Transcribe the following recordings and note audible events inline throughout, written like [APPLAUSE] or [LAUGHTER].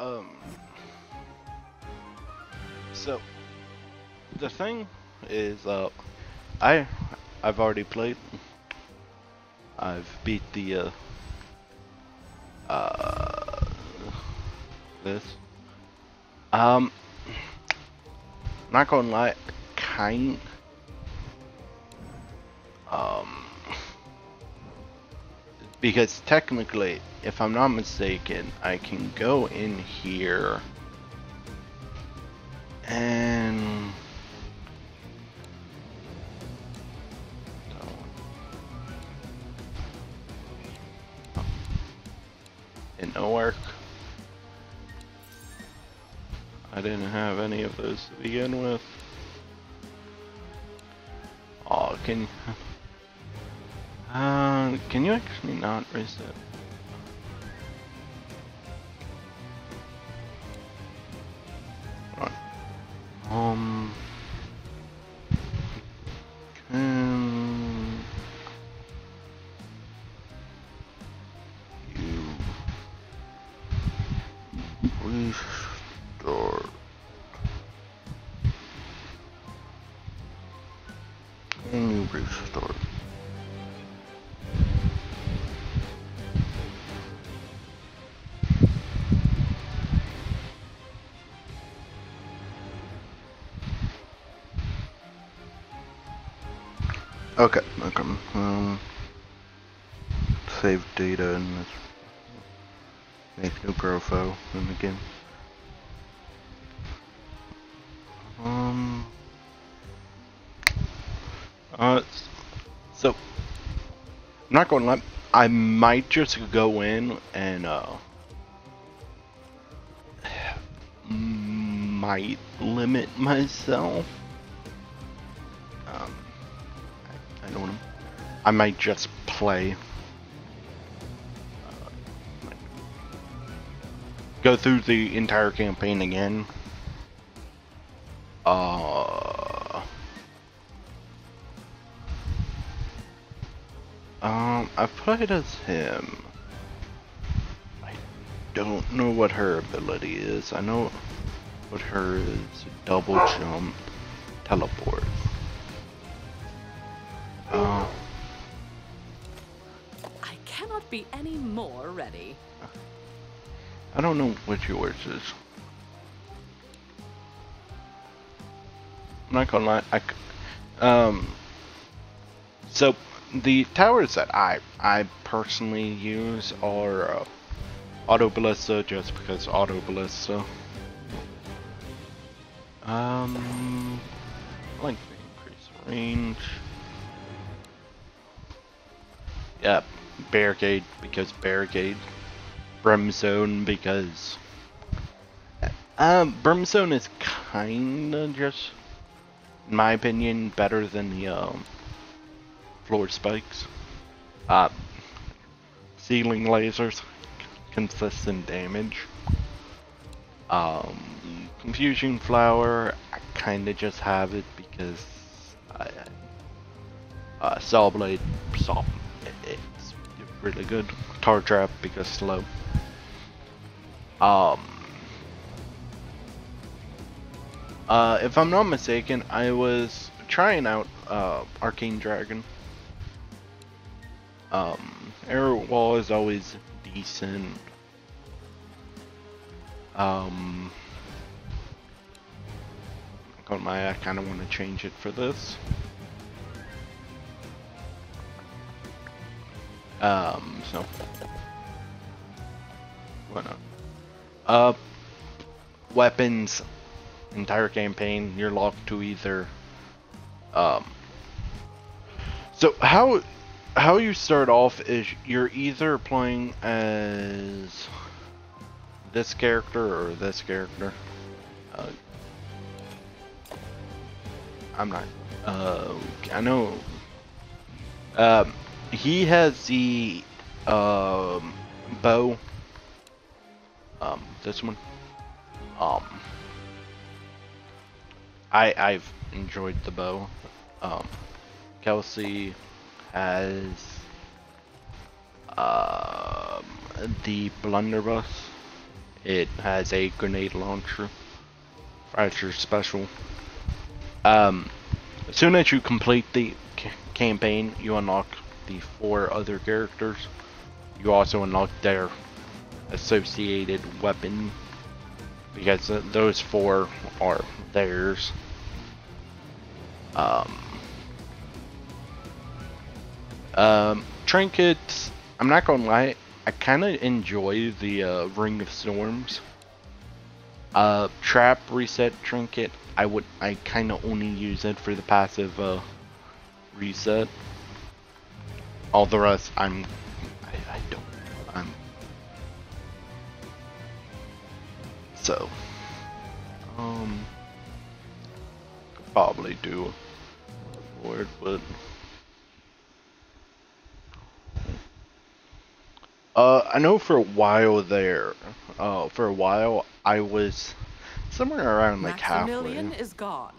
Um. So, the thing is, uh, I, I've already played. I've beat the, uh, uh, this. Um, not gonna lie, kind. Because technically, if I'm not mistaken, I can go in here and it no work. I didn't have any of those to begin with. Oh, can can you actually not reset? Profile in the game. Um. Uh. So. I'm not going to. I might just go in and uh. Might limit myself. Um. I, I don't. I might just play. Go through the entire campaign again. Uh. Um, I've played as him. I don't know what her ability is. I know what her is double jump, teleport. Uh, I cannot be any more ready. I don't know what yours is. I'm not gonna lie. I, um, so the towers that I I personally use are uh, auto ballista just because auto ballista. Um, I like the increase range. Yeah, barricade because barricade. Brimstone because um Brimstone is kinda just in my opinion better than the um floor spikes. Uh ceiling lasers consistent damage. Um confusion flower I kinda just have it because I uh saw blade it's really good. Tar trap because slow. Um. Uh, if I'm not mistaken, I was trying out uh, Arcane Dragon. Um, Air Wall is always decent. Um, on my, I kind of want to change it for this. Um, so why not? Uh, weapons, entire campaign, you're locked to either. Um. So how how you start off is you're either playing as this character or this character. Uh, I'm not. Uh, I know. Um, he has the um bow um, this one. Um, I I've enjoyed the bow. Um, Kelsey has um the blunderbuss. It has a grenade launcher. Fracture special. Um, as soon as you complete the campaign, you unlock the four other characters. You also unlock their associated weapon because those four are theirs. Um, um, trinkets. I'm not gonna lie. I kind of enjoy the uh, Ring of Storms. Uh, trap reset trinket. I would. I kind of only use it for the passive uh, reset. All the rest, I'm. I, I don't. I'm. So. Um. Could probably do. Word, but. Uh, I know for a while there, uh, for a while I was somewhere around like Maximilian halfway. is gone.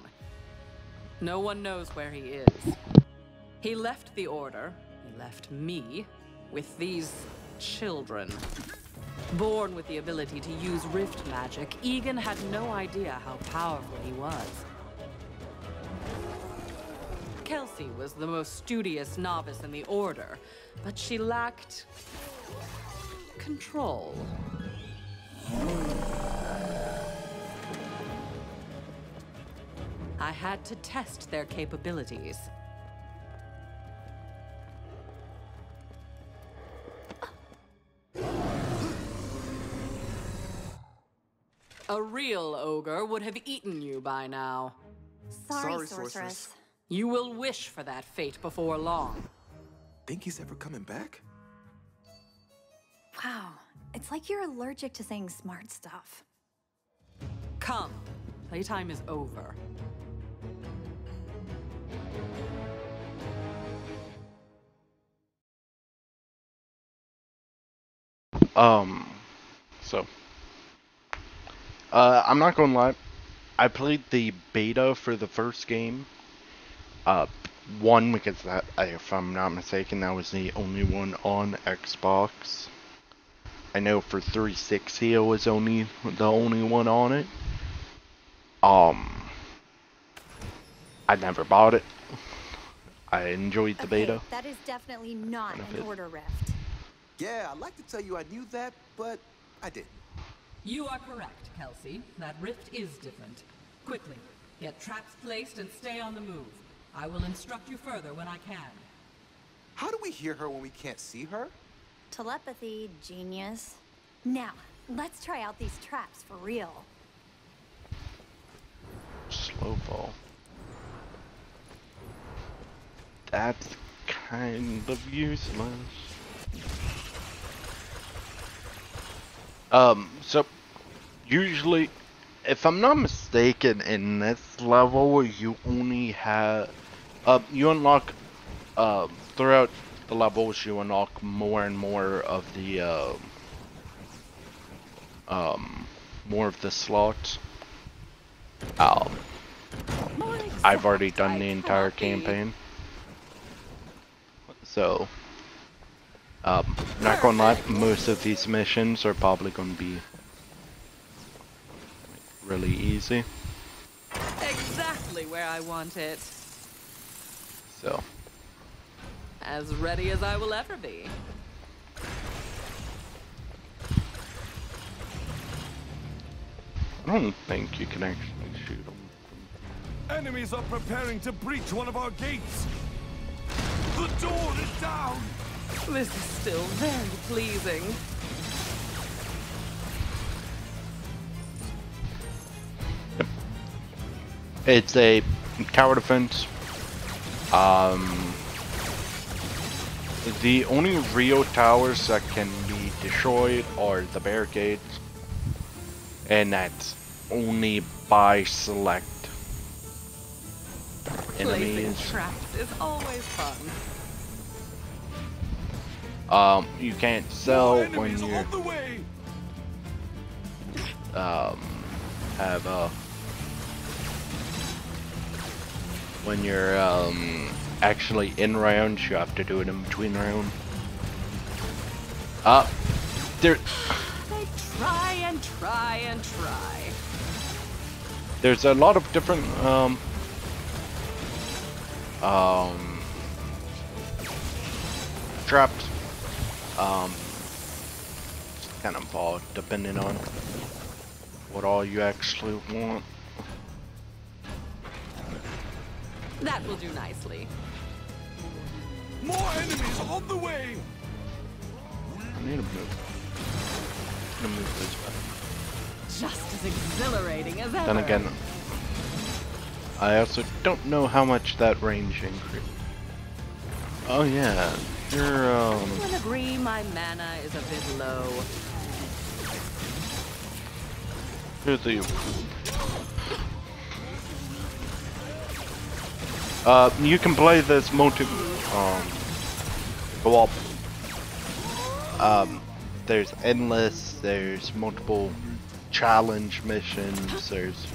No one knows where he is. He left the Order, left me, with these children. Born with the ability to use rift magic, Egan had no idea how powerful he was. Kelsey was the most studious novice in the Order, but she lacked control. I had to test their capabilities. A real ogre would have eaten you by now. Sorry, Sorry, sorceress. sorceress. You will wish for that fate before long. Think he's ever coming back? Wow, it's like you're allergic to saying smart stuff. Come, playtime is over. Um, so, uh, I'm not gonna lie. I played the beta for the first game. Uh, one because that, if I'm not mistaken, that was the only one on Xbox. I know for 360 it was only the only one on it. Um, I never bought it. I enjoyed the Okay, beta. that is definitely not an order rift. Yeah, I'd like to tell you I knew that, but I didn't. You are correct, Kelsey. That rift is different. Quickly, get traps placed and stay on the move. I will instruct you further when I can. How do we hear her when we can't see her? Telepathy, genius. Now, let's try out these traps for real. Slow fall. That's kind of useless. Um, so usually, if I'm not mistaken, in this level you only have, uh, you unlock, uh, throughout the levels you unlock more and more of the, uh, um, more of the slots. Um, I've already done the entire campaign. So, um, not gonna lie, most of these missions are probably gonna be really easy. Exactly where I want it. So, As ready as I will ever be. I don't think you can actually shoot them. Enemies are preparing to breach one of our gates. The door is down. This is still very pleasing. It's a tower defense. Um, the only real towers that can be destroyed are the barricades, and that's only by select Placing enemies. traps is always fun. Um, you can't sell when you on the way. um have uh when you're um actually in rounds. You have to do it in between rounds. Uh, there. I try and try and try. There's a lot of different um um traps. Um kind of all depending on what all you actually want. That will do nicely. More enemies on the way! I need to move. I'm gonna move this back. Just as exhilarating as ever. Then again, I also don't know how much that range increased. Oh yeah, um. will agree my mana is a bit low. Here's the. Uh, you can play this multi. Um. Go up. Um, there's endless. There's multiple challenge missions. There's.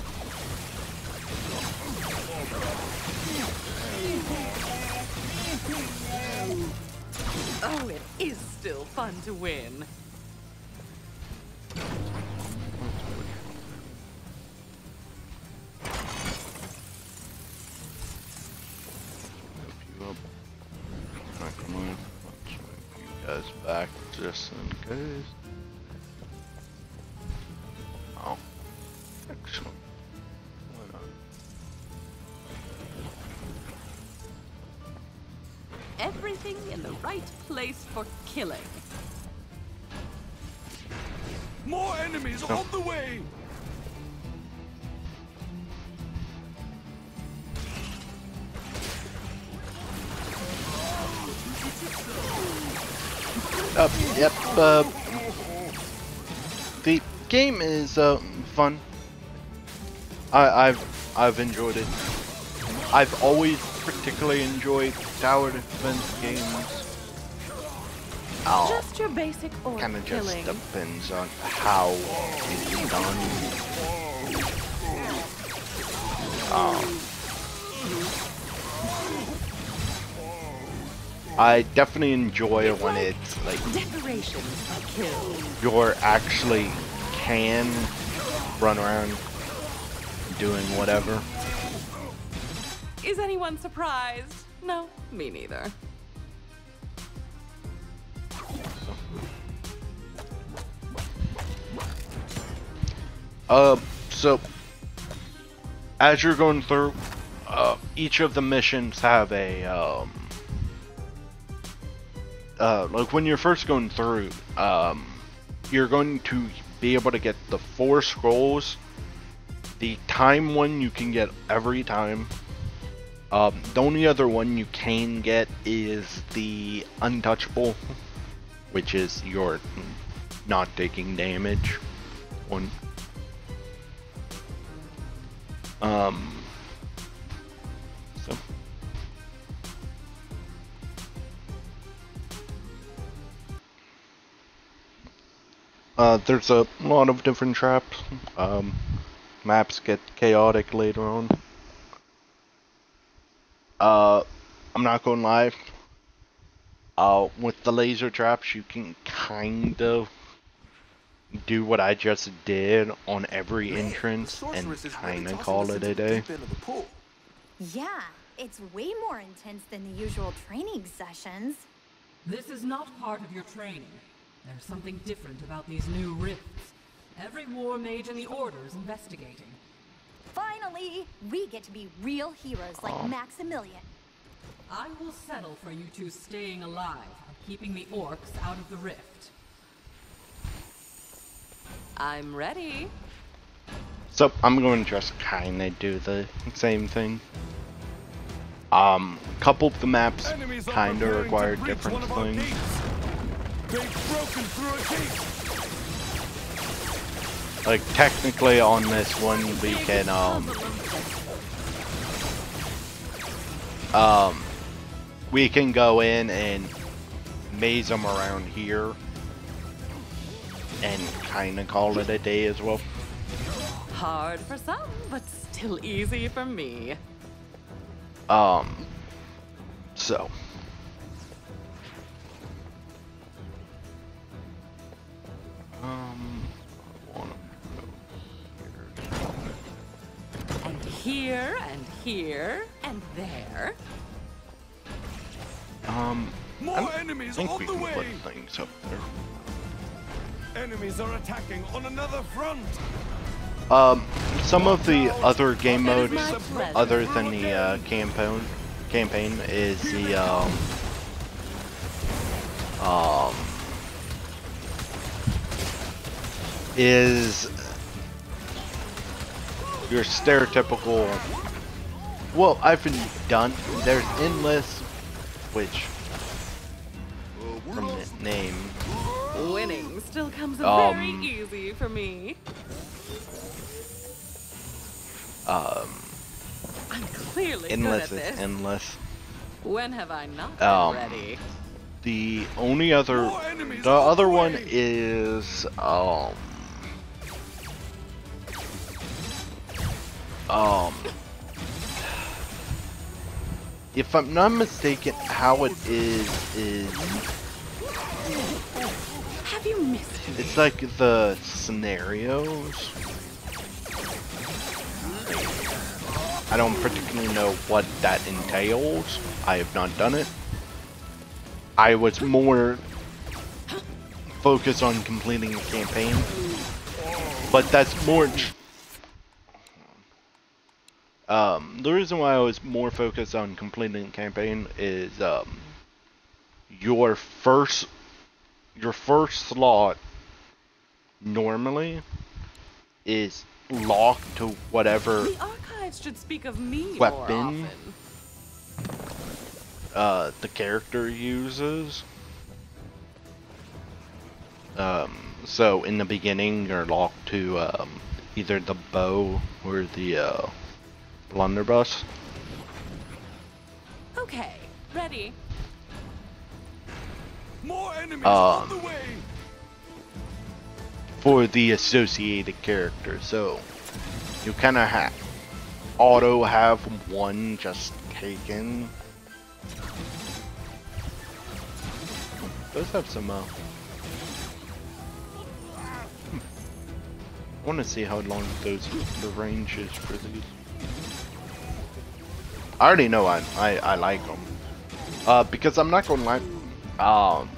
Fun to win. Uh, the game is, uh, fun. I, I've, I've enjoyed it. I've always particularly enjoyed tower defense games. Oh, Just your basic orc kind of just killing. depends on how it's done. Um, I definitely enjoy it when it's like you're actually can run around doing whatever. Is anyone surprised? No, me neither. Uh, so as you're going through, uh, each of the missions have a um, uh, like when you're first going through, um, you're going to be able to get the four scrolls. The time one you can get every time. Um, the only other one you can get is the untouchable, which is your not taking damage one. Um. Uh, there's a lot of different traps. Um, maps get chaotic later on. Uh, I'm not going live. Uh, with the laser traps, you can kind of do what I just did on every Man, entrance and sorceress is really kind of call it a day. deep end of the pool. Yeah, it's way more intense than the usual training sessions. This is not part of your training. There's something different about these new rifts. Every war mage in the Order is investigating. Finally, we get to be real heroes like Maximilian. I will settle for you two staying alive and keeping the orcs out of the rift. I'm ready. So I'm going to just kind of do the same thing. Um, a couple of the maps kind of preparing require different one of things. They've broken through a gate! Like technically on this one we can um um we can go in and maze them around here and kind of call it a day as well. Hard for some, but still easy for me. Um, so. Here and here and there. Um, I More don't enemies think on we the can put things up there. Enemies are attacking on another front! Um, some of the other game modes, other than the uh, campaign, campaign is the um, um, is your stereotypical. Well, I've been done. There's endless, which from the name Winning still comes Um, very easy for me. um, I'm clearly endless good at is this. endless. when have I not been Um, ready? The only other, the other one is um, um, if I'm not mistaken, how it is is Have you missed me? it's like the scenarios. I don't particularly know what that entails. I have not done it. I was more focused on completing the campaign, but that's more. Um, the reason why I was more focused on completing the campaign is um, your first your first slot normally is locked to whatever The archives should speak of me Weapon. uh, the character uses. Um, so in the beginning, you're locked to um, either the bow or the uh, blunderbuss. Okay, ready. More enemies Um, on the way! for the associated character. So you kind of have auto have one just taken. Those have some. Uh, hmm. I want to see how long those the range is for these. I already know I I, I like them. Uh, because I'm not gonna lie. Um,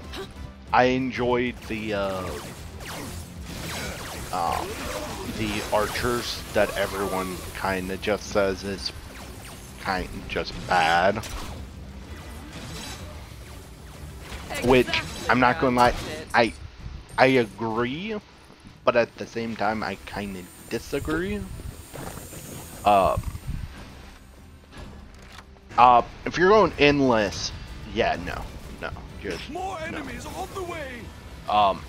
I enjoyed the uh, um, the archers that everyone kind of just says is kind of just bad. Which I'm not gonna lie. I I agree, but at the same time I kind of disagree. Um. Uh, if you're going endless, yeah, no, no, just More no. on the way! Um,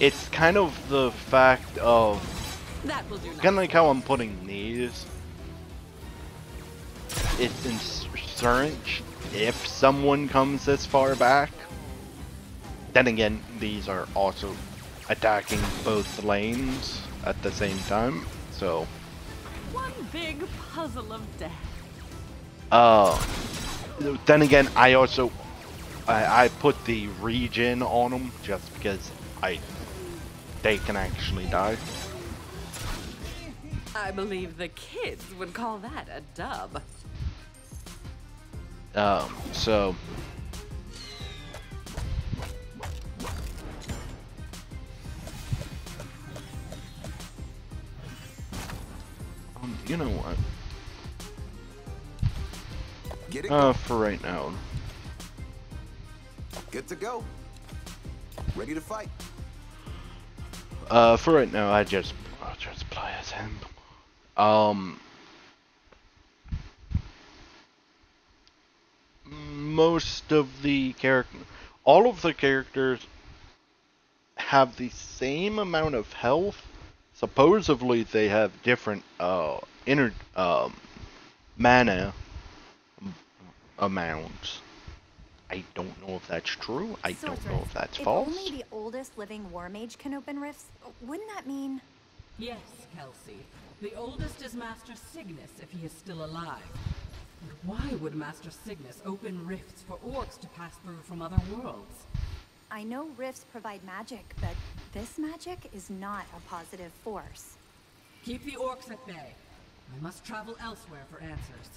it's kind of the fact of That will do kind of like how I'm putting these. It's insurance if someone comes this far back. Then again, these are also attacking both lanes at the same time. So, One big puzzle of death. Uh, then again, I also I, I put the regen on them just because I they can actually die. I believe the kids would call that a dub. Um, so. Um, you know what? Get it? Uh, for right now. Good to go. Ready to fight. Uh, for right now, I just, I'll just play as him. Um. Most of the character, all of the characters have the same amount of health. Supposedly, they have different uh inner um mana amounts. I don't know if that's true. I don't know if that's if false. only the oldest living war mage can open rifts, wouldn't that mean... Yes, Kelsey. The oldest is Master Cygnus, if he is still alive. But why would Master Cygnus open rifts for orcs to pass through from other worlds? I know rifts provide magic, but this magic is not a positive force. Keep the orcs at bay. I must travel elsewhere for answers.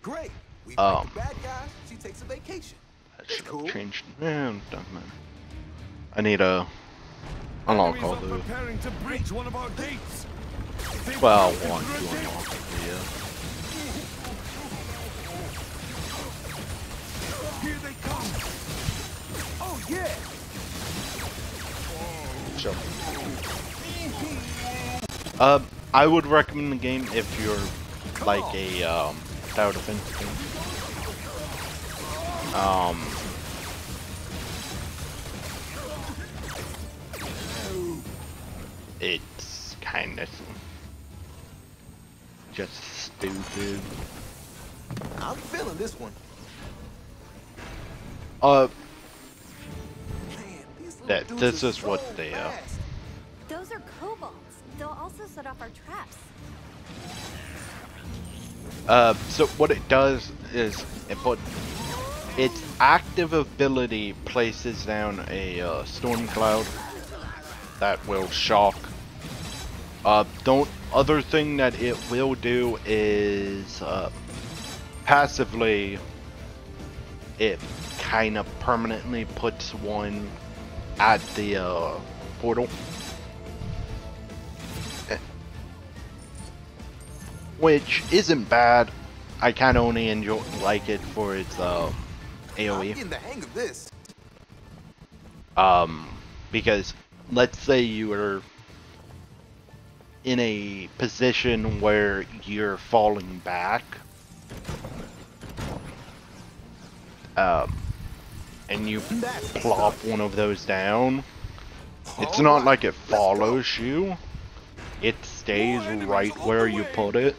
Great. We Um. bad guys. She takes a vacation. That should cool. changed. Yeah, doesn't. I need a unlock Enemies all are the. preparing to breach one of our gates. Well, broken one through to a gate. unlock it, yeah. Here they come. Oh yeah. So. Uh, I would recommend the game if you're like a um, tower defense team. Um, it's kind of just stupid. I'm feeling this one. Uh, Man, these little That- this is what so they, are. Those are kobolds. They'll also set off our traps. Uh, so what it does is it put its active ability places down a uh, storm cloud that will shock. Uh, don't other thing that it will do is uh, passively it kind of permanently puts one at the uh, portal. Eh. Which isn't bad. I kind of only enjoy like it for its uh, AOE. getting the hang of this. Um, because let's say you are in a position where you're falling back, um, and you That's plop one of those down. It's not right, like it follows you. It stays More right where you put it.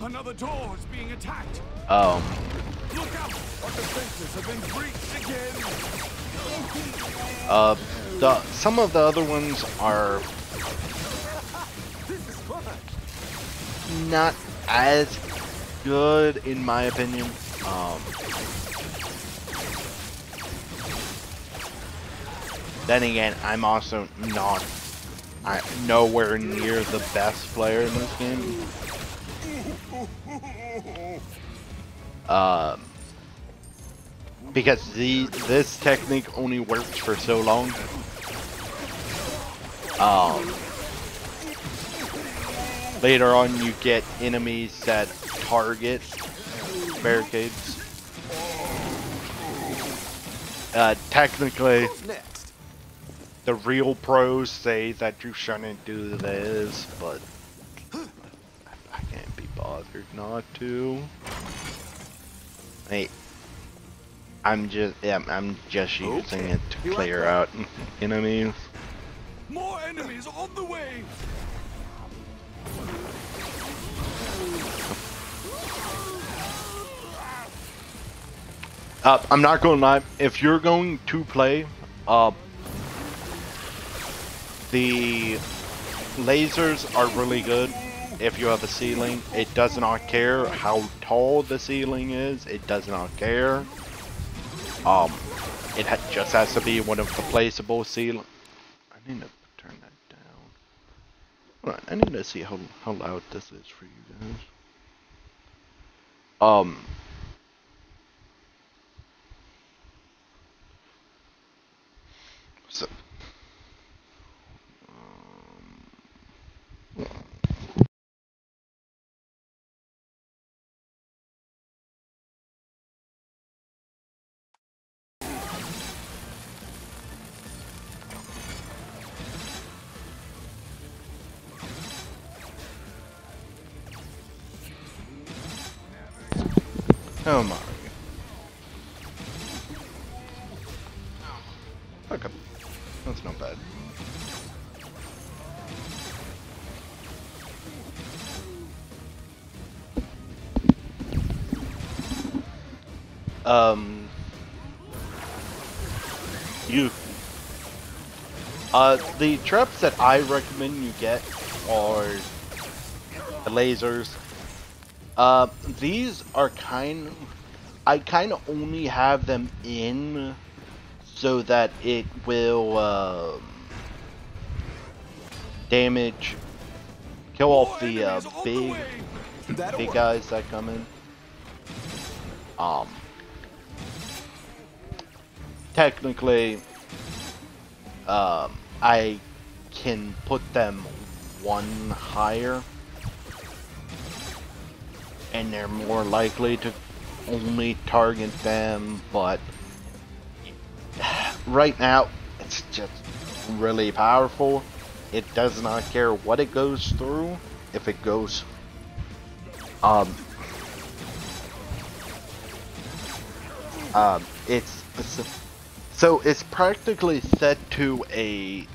Another door is being attacked. Um, uh, the some of the other ones are not as good in my opinion. Um, then again, I'm also not I nowhere near the best player in this game. Um, because the this technique only works for so long. Um, later on, you get enemies that target barricades. Uh, technically, the real pros say that you shouldn't do this, but I can't be bothered not to. Hey, I'm just yeah, I'm just using Okay, it to clear out [LAUGHS] enemies. More enemies on the way. Uh, I'm not gonna lie. If you're going to play, uh, the lasers are really good. If you have a ceiling, it does not care how tall the ceiling is. It does not care. Um, it ha just has to be one of the placeable ceiling. I need to turn that down. Hold on, I need to see how how loud this is for you guys. Um. So. Um, Oh my. Okay. That's not bad. Um. You. Uh, the traps that I recommend you get are the lasers. Uh, these are kind. I kind of only have them in so that it will um, damage kill off the uh, enemies on the big big guys that come in. Um, technically, um, I can put them one higher, and they're more likely to only target them. But [SIGHS] right now, it's just really powerful. It does not care what it goes through. If it goes um, um, it's, it's so it's practically set to a.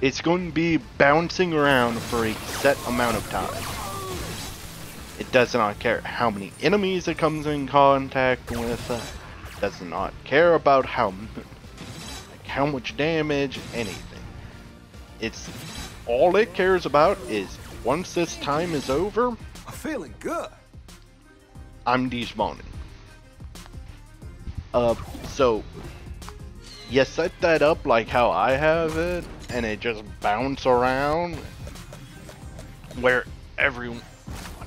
It's going to be bouncing around for a set amount of time. It does not care how many enemies it comes in contact with. Uh, does not care about how like how much damage, anything. It's all it cares about is once this time is over, I'm feeling good. I'm despawning. Uh, so you set that up like how I have it, and it just bounce around where every.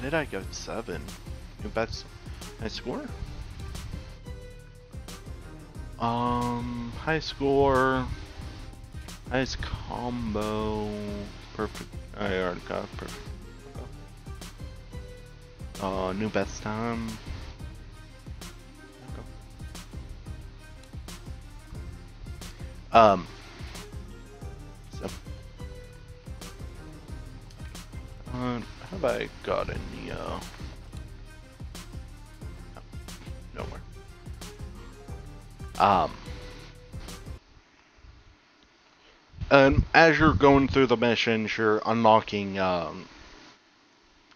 Did I go seven? That's high score. Um, high score, highest combo, perfect. I already got perfect. Uh, new best time. Um. So. Uh, have I got any, uh. no, Nowhere. Um. And as you're going through the missions, you're unlocking, um,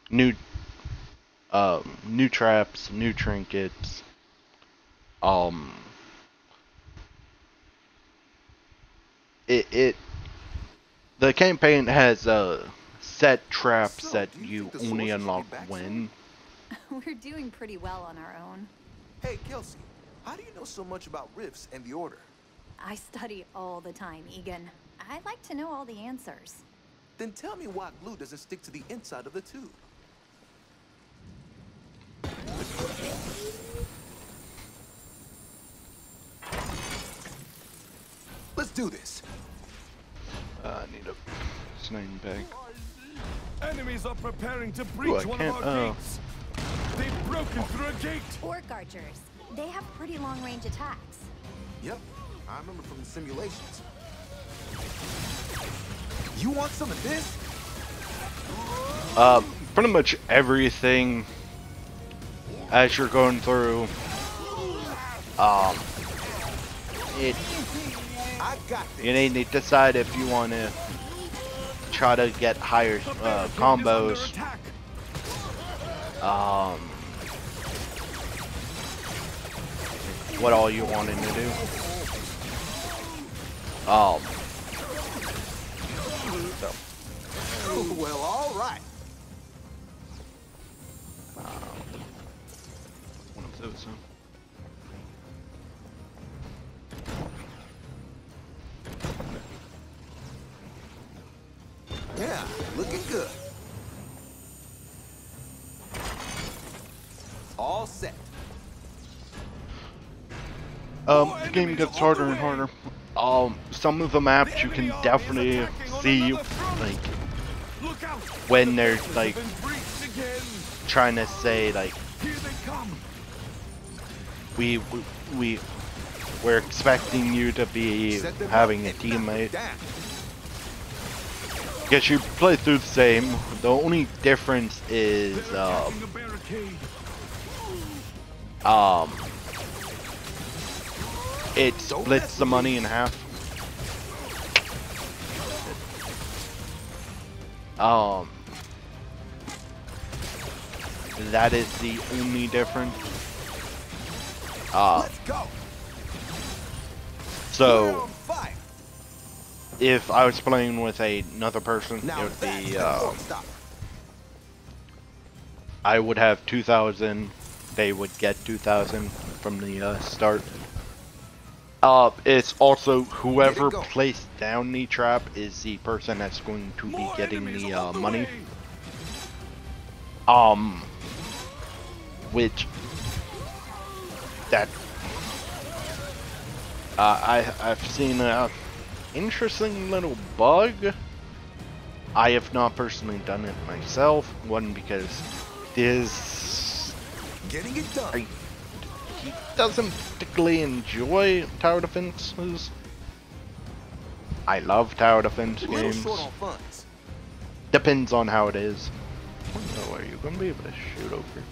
new um, new traps, new trinkets, um, it, it, the campaign has, uh, set traps So, that you you only sorcerers will be unlock when. [LAUGHS] We're doing pretty well on our own. Hey, Kelsey, how do you know so much about rifts and the Order? I study all the time, Egan. I'd like to know all the answers. Then tell me why glue doesn't stick to the inside of the tube. Let's do this. Uh, I need a snake bag. Enemies are preparing to breach I one of our oh. gates. They've broken through a gate. Orc archers. They have pretty long range attacks. Yep, I remember from the simulations. You want some of this? Uh, pretty much everything as you're going through, um, it, I got you need to decide if you want to try to get higher uh, barricade is under combos. Um, what all you wanted to do? Um, so well, all right. one of those. Huh? Yeah, looking good. All set. Um, the game gets harder and harder. Um, some of the maps you can enemy army is definitely see like when they're like have been breached again. trying to say like Here they come. we we, we we're expecting you to be having a up and knock them teammate. Because you play through the same. The only difference is um attacking the barricade. um it splits the money in half. Um that is the only difference. Uh Let's go. So. If I was playing with another person, Now it would be uh. I would have 2,000. They would get 2,000 from the uh, start. Uh, it's also whoever Let it go. placed down the trap is the person that's going to be getting the uh, the money. Um, which that uh, I I've seen a interesting little bug. I have not personally done it myself. One because this Getting it done. I, he doesn't particularly enjoy tower defenses. I love tower defense games. on. Depends on how it is. Oh, are you gonna be able to shoot over?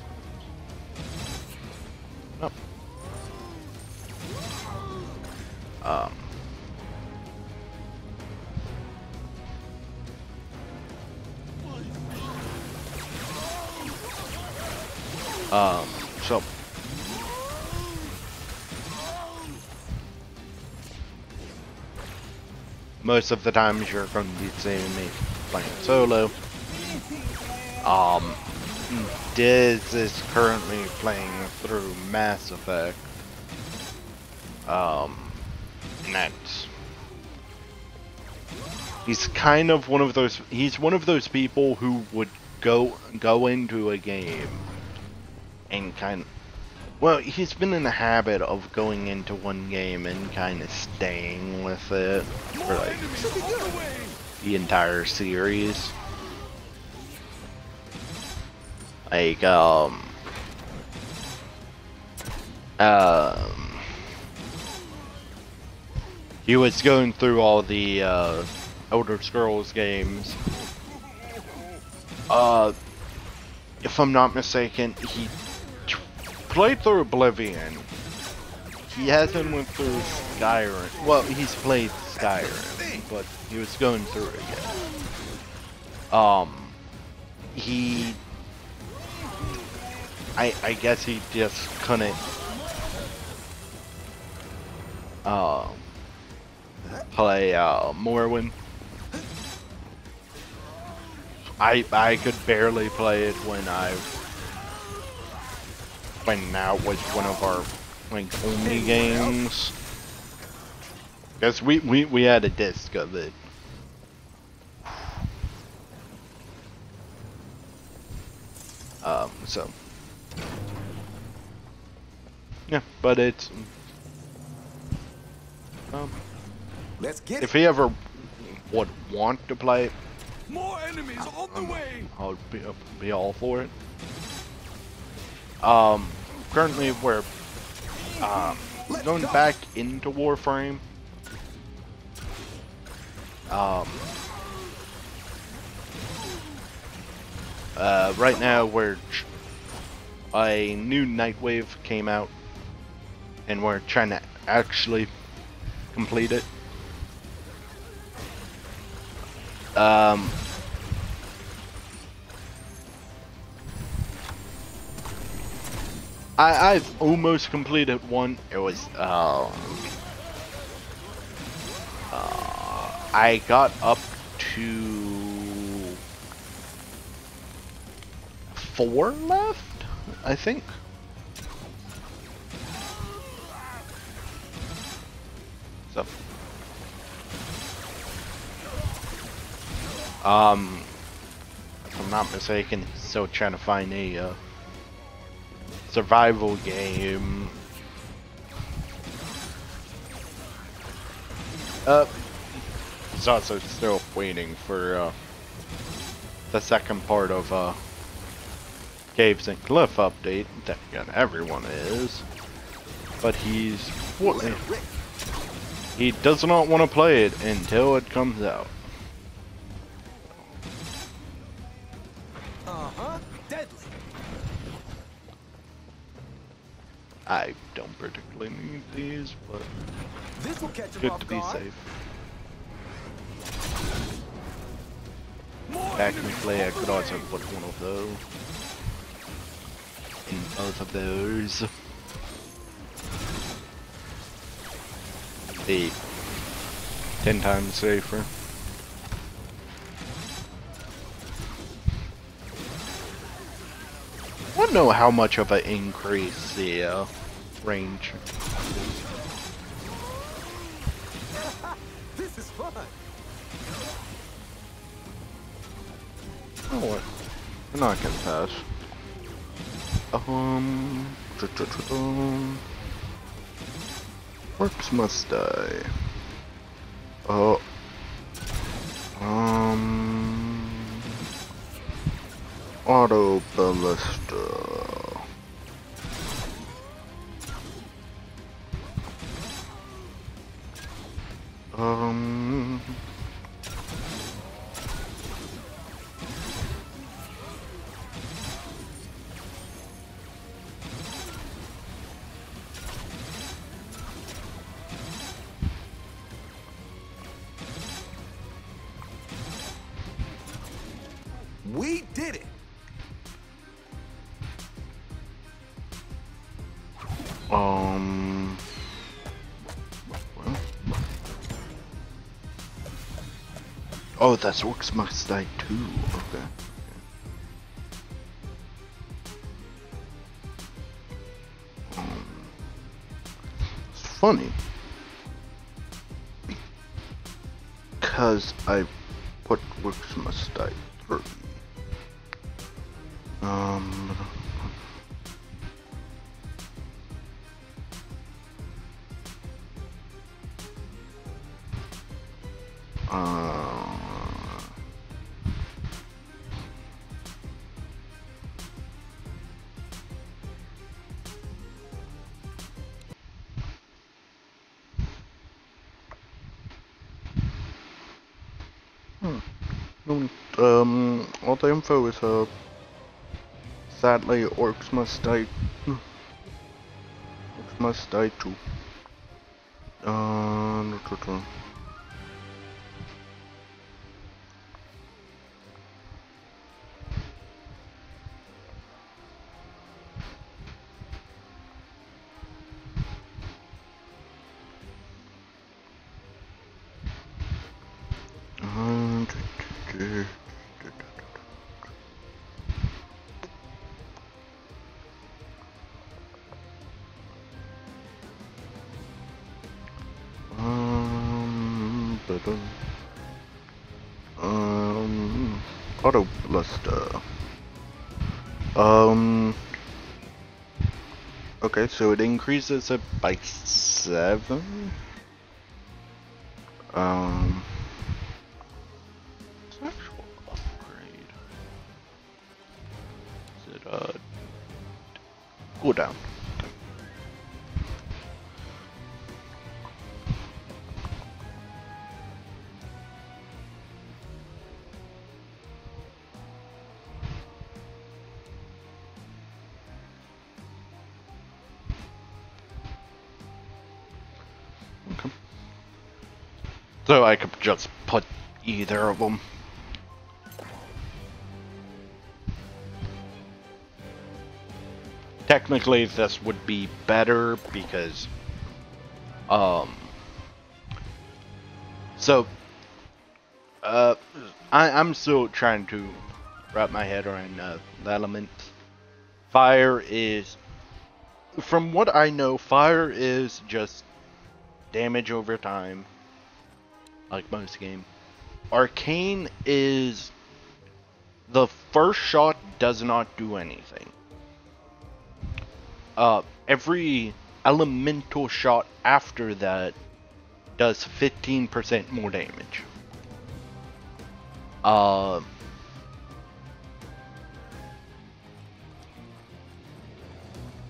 No. Um. Um, so. Most of the times you're going to be seeing me playing solo. Um, Diz is currently playing through Mass Effect. Um, and he's kind of one of those. He's one of those people who would go go into a game and kind. Of, well, he's been in the habit of going into one game and kind of staying with it for like the entire series. Like, um, um, he was going through all the, uh, Elder Scrolls games. Uh, if I'm not mistaken, he played through Oblivion. He hasn't went through Skyrim. Well, he's played Skyrim, but he was going through it again. Um, he, I I guess he just couldn't, uh, play uh Morrowind. I I could barely play it when I when that was one of our like only games. Because we, we, we had a disc of it. Um, so. Yeah, but it's. Um, Let's get if he ever would want to play it, More enemies on the way. I'll be, I'll be all for it. Um, currently we're um, going back into Warframe. Um, uh, right now we're a new Nightwave came out, and we're trying to actually complete it. Um, I, I've almost completed one. It was, um, uh, I got up to four left, I think. So, um, if I'm not mistaken, still trying to find a, uh, survival game. Uh, he's also still waiting for uh, the second part of uh, Caves and Cliff update. That again, everyone is, but he's he does not want to play it until it comes out. I don't particularly need these, but This will catch good to be guard. safe. More Technically, I could also put one of those in both of those. Be ten times safer. I don't know how much of an increase the uh, range [LAUGHS] this is fun. Oh, what? We're not gonna pass. Um. dun-dun-dun-dun. Orcs must die. Oh. Um. Auto ballista. Um. Oh, that's Must Die too. Okay. Um, it's funny because I put Orcs Must Die three. Um. Info is uh, sadly orcs must die. Orcs must die too. Uh, so it increases it by seven. Um, So I could just put either of them. Technically, this would be better because, um, so, uh, I, I'm still trying to wrap my head around uh, the elements. Fire is, from what I know, fire is just damage over time, like game. Arcane is the first shot does not do anything. Uh, every elemental shot after that does 15% more damage. Uh,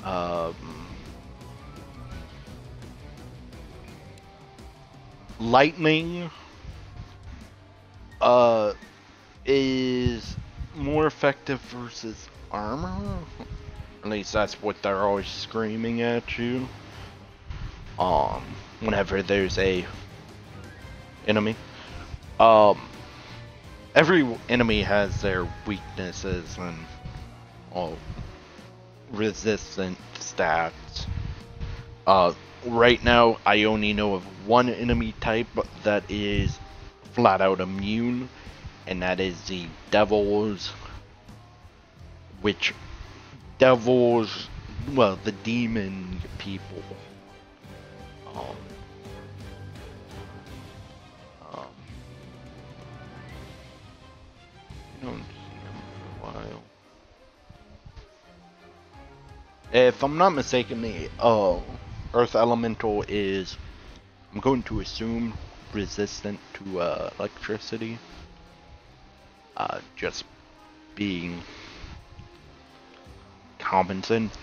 um, lightning uh is more effective versus armor? At least that's what they're always screaming at you. Um whenever there's a enemy. Um every enemy has their weaknesses and all resistant stats. Uh right now, I only know of one enemy type that is flat out immune, and that is the Devils, which Devils, well, the demon people. Um, um, I don't see them for a while. If I'm not mistaken, they, oh. Uh, Earth Elemental is, I'm going to assume, resistant to uh, electricity. Uh, just being common sense.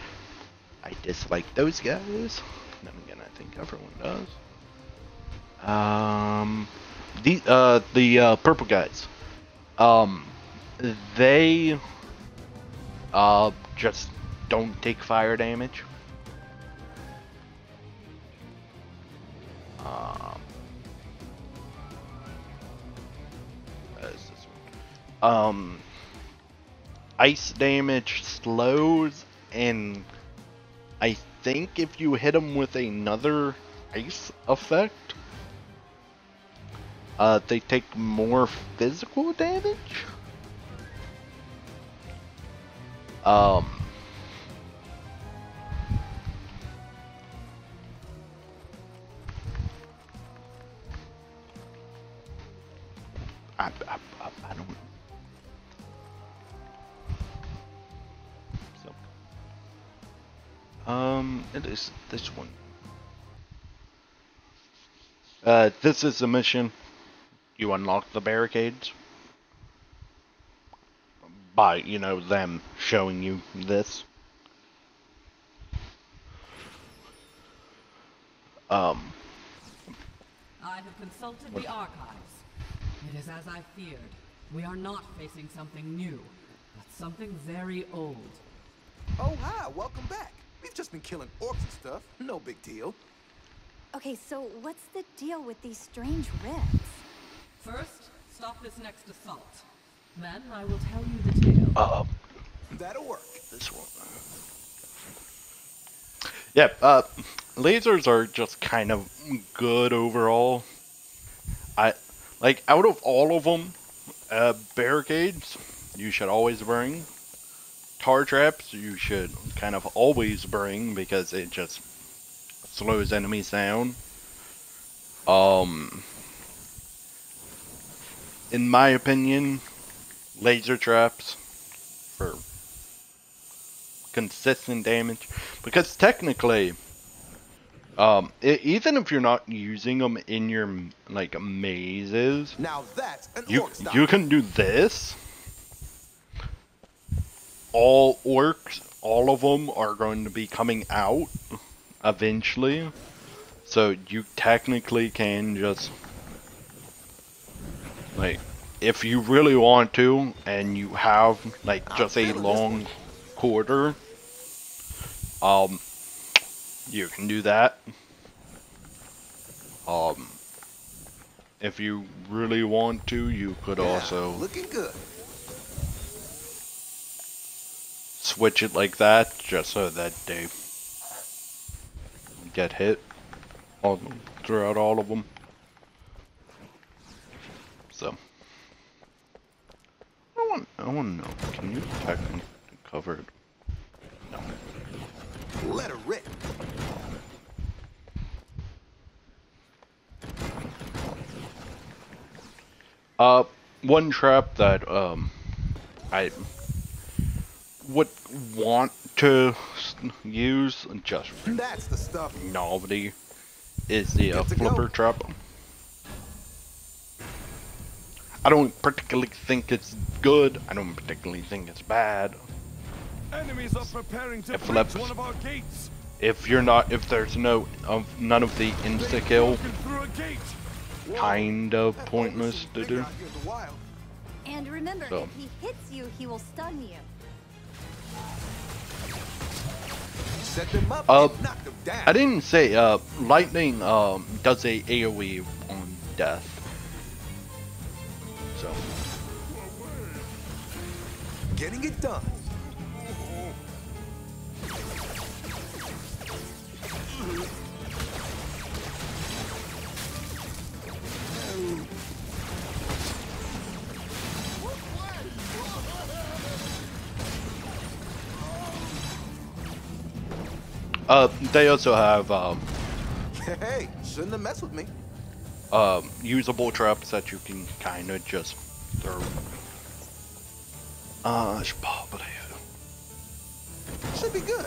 I dislike those guys. Then again, I think everyone does. Um, the uh, the uh, purple guys. Um, they uh just don't take fire damage. Um? Um, ice damage slows, and I think if you hit them with another ice effect, uh, they take more physical damage. Um. I, I, I, I don't. So. Um, it is this one. Uh, this is the mission. You unlock the barricades by, you know, them showing you this. Um, I have consulted the archives. It is as I feared. We are not facing something new, but something very old. Oh, hi, welcome back. We've just been killing orcs and stuff. No big deal. Okay, so what's the deal with these strange rifts? First, stop this next assault. Then I will tell you the tale. uh, That'll work. this one. Yep, uh, lasers are just kind of good overall. I, like, out of all of them, uh, barricades, you should always bring. Tar traps, you should kind of always bring because it just slows enemies down. Um, in my opinion, laser traps for consistent damage because technically um e- even if you're not using them in your like mazes Now that's an you you can do this. All orcs all of them are going to be coming out eventually. So you technically can just like if you really want to and you have like just a long quarter um you can do that um if you really want to you could Yeah, also looking good. switch it like that just so that they get hit all, throughout all of them. So I want I want to know. Can you technically cover it? No. Let her rip. Uh, one trap that um I would want to use just for That's the stuff. novelty is the uh, Good to go. flipper trap. I don't particularly think it's good. I don't particularly think it's bad. Enemies are preparing to It breach flips. one of our gates. If you're not, if there's no of none of the insta kill, Broken through a gate. Whoa, kind of pointless seems to do. out here in the wild. And remember, So. if he hits you, he will stun you. Set them up Uh, and knock them down. I didn't say uh lightning um does a AoE on death. So Getting it done. Uh they also have um Hey, shouldn't have messed with me. um usable traps that you can kind of just throw Uh, it's probably. Should be good.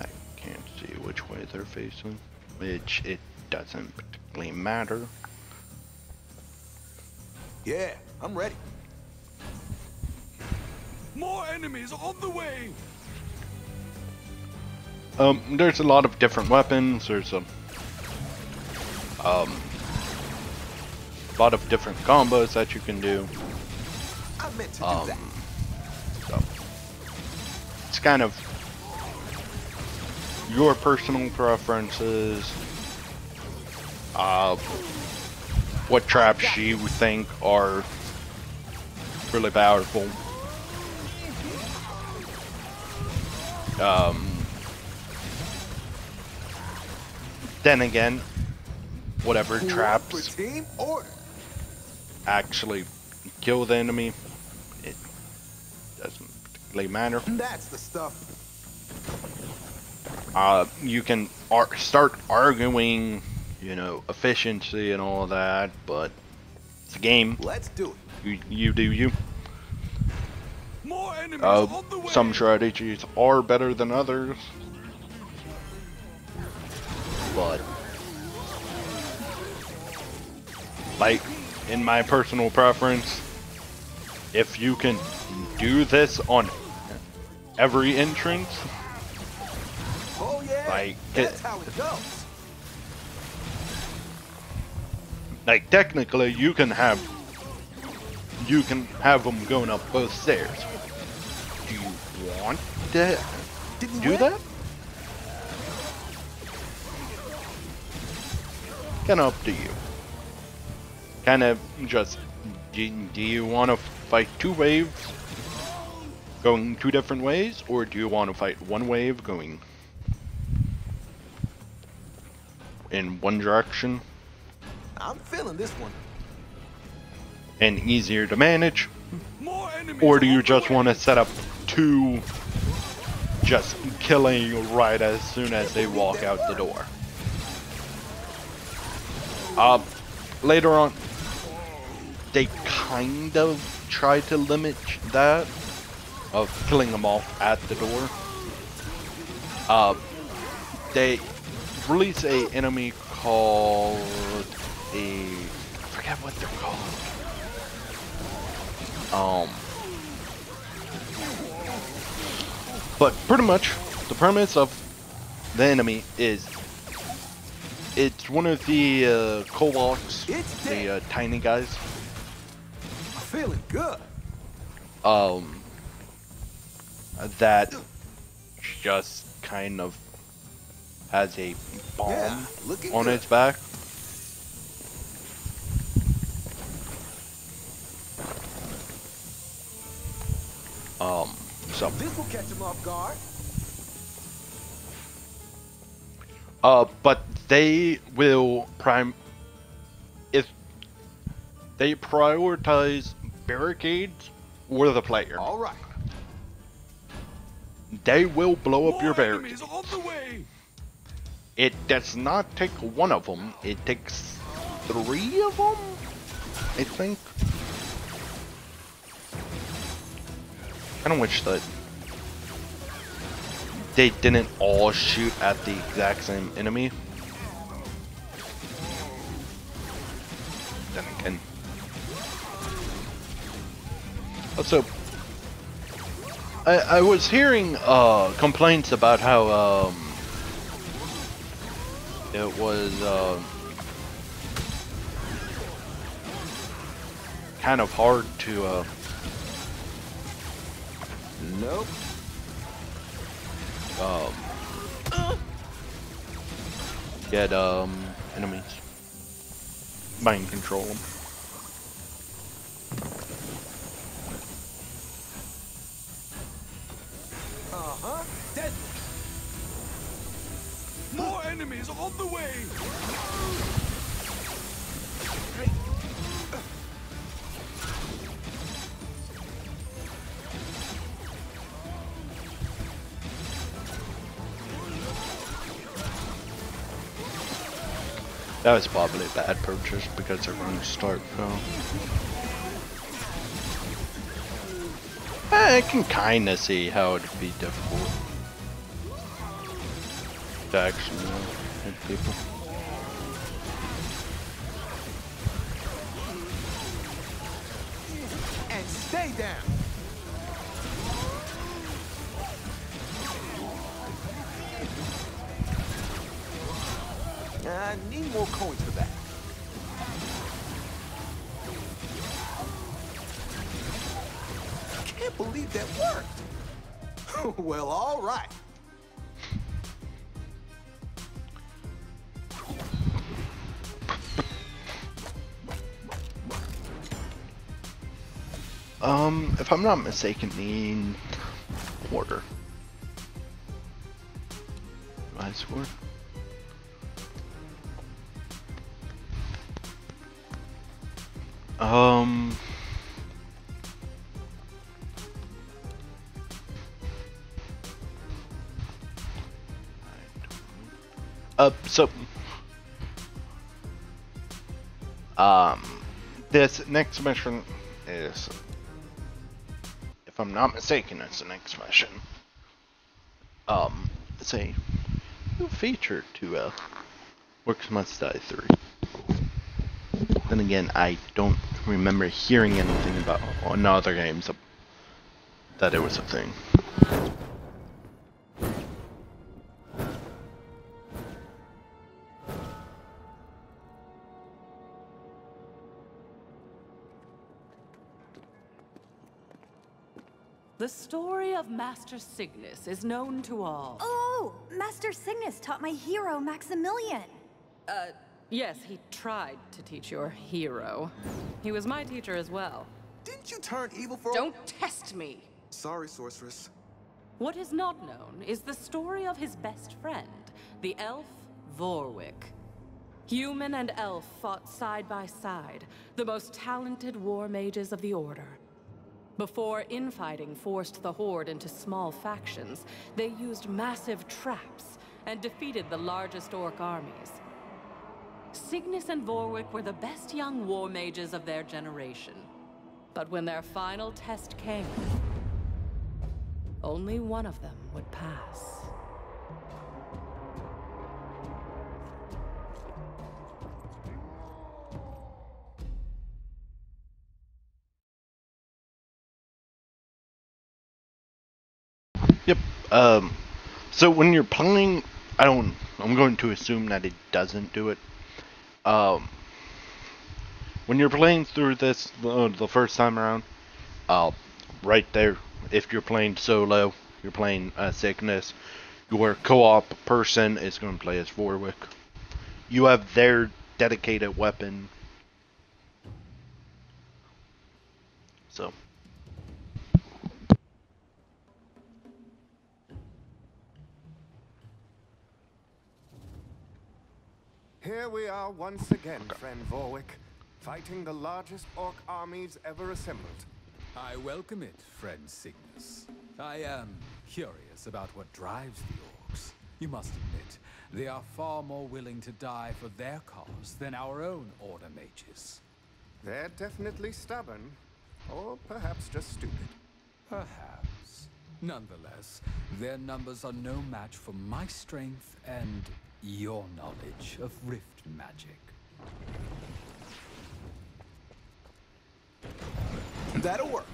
I can't see which way they're facing, which it doesn't particularly matter. Yeah, I'm ready. More enemies on the way! Um, there's a lot of different weapons. There's a um, lot of different combos that you can do. I meant to do Um, that. so it's kind of your personal preferences. Uh, what traps you think are really powerful. Um, then again, whatever traps For team order. actually kill the enemy, it doesn't particularly matter. That's the stuff. Uh, you can ar- start arguing, you know, efficiency and all that, but it's a game. Let's do it. You, you do you. More enemies Uh, on the way! some strategies are better than others, but like in my personal preference, if you can do this on every entrance, Oh yeah. Like, That's it- how it goes. Like technically you can have you can have them going up both stairs. Do you want to Did we do win? that? Kind of up to you. Kind of just do, do you want to fight two waves going two different ways, or do you want to fight one wave going in one direction I'm feeling this one. and easier to manage, More enemies or do you just want to set up two just killing right as soon as they walk out the door? Uh, later on, they kind of try to limit that of killing them off at the door. Uh, they release a enemy called a I forget what they're called. Um, but pretty much the premise of the enemy is it's one of the uh, kobolds, the uh, tiny guys. I'm feeling good. um, that just kind of has a bomb Yeah, on good. its back. Um, so, This will catch him off guard. uh, but they will prime if they prioritize barricades or the player. All right. They will blow up More your barricades. enemies the way! It does not take one of them. It takes three of them, I think. Kind of wish that they didn't all shoot at the exact same enemy. Then again. Also, I, I was hearing uh, complaints about how um, it was uh, kind of hard to uh, Nope. um, get um, enemies, mind control them. Uh-huh. Dead. More enemies on the way! That was probably a bad purchase because they're going start now. Eh, I can kind of see how it'd be difficult to actually hit people. Not mistaken, in order. I score. Um. Uh, so. Um, this next mission is, if I'm not mistaken, it's the next mission. Um, it's a new feature to uh, Orcs Must Die 3. Then again, I don't remember hearing anything about on other games that it was a thing. The story of Master Cygnus is known to all. Oh, Master Cygnus taught my hero Maximilian. Uh, yes, he tried to teach your hero. He was my teacher as well. Didn't you turn evil for? Don't test me! Sorry, sorceress. What is not known is the story of his best friend, the elf Vorwick. Human and elf fought side by side, the most talented war mages of the Order. Before infighting forced the Horde into small factions, they used massive traps and defeated the largest orc armies. Cygnus and Vorwick were the best young war mages of their generation. But when their final test came, only one of them would pass. Um, so when you're playing, I don't. I'm going to assume that it doesn't do it. Um, when you're playing through this uh, the first time around, uh, right there, if you're playing solo, you're playing uh, Cygnus, your co-op person is going to play as Vorwick. You have their dedicated weapon. So. Here we are once again, friend Vorwick, fighting the largest orc armies ever assembled. I welcome it, friend Cygnus. I am curious about what drives the orcs. You must admit, they are far more willing to die for their cause than our own Order mages. They're definitely stubborn, or perhaps just stupid. Perhaps. Nonetheless, their numbers are no match for my strength and your knowledge of rift magic. That'll work.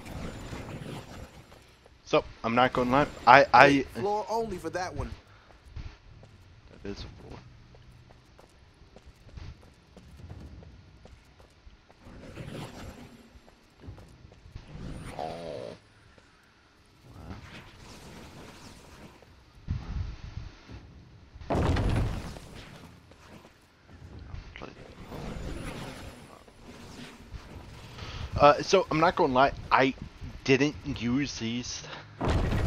So I'm not going to lie. I I Floor only for that one. that is a four. Oh. Uh, so I'm not going to lie. I didn't use these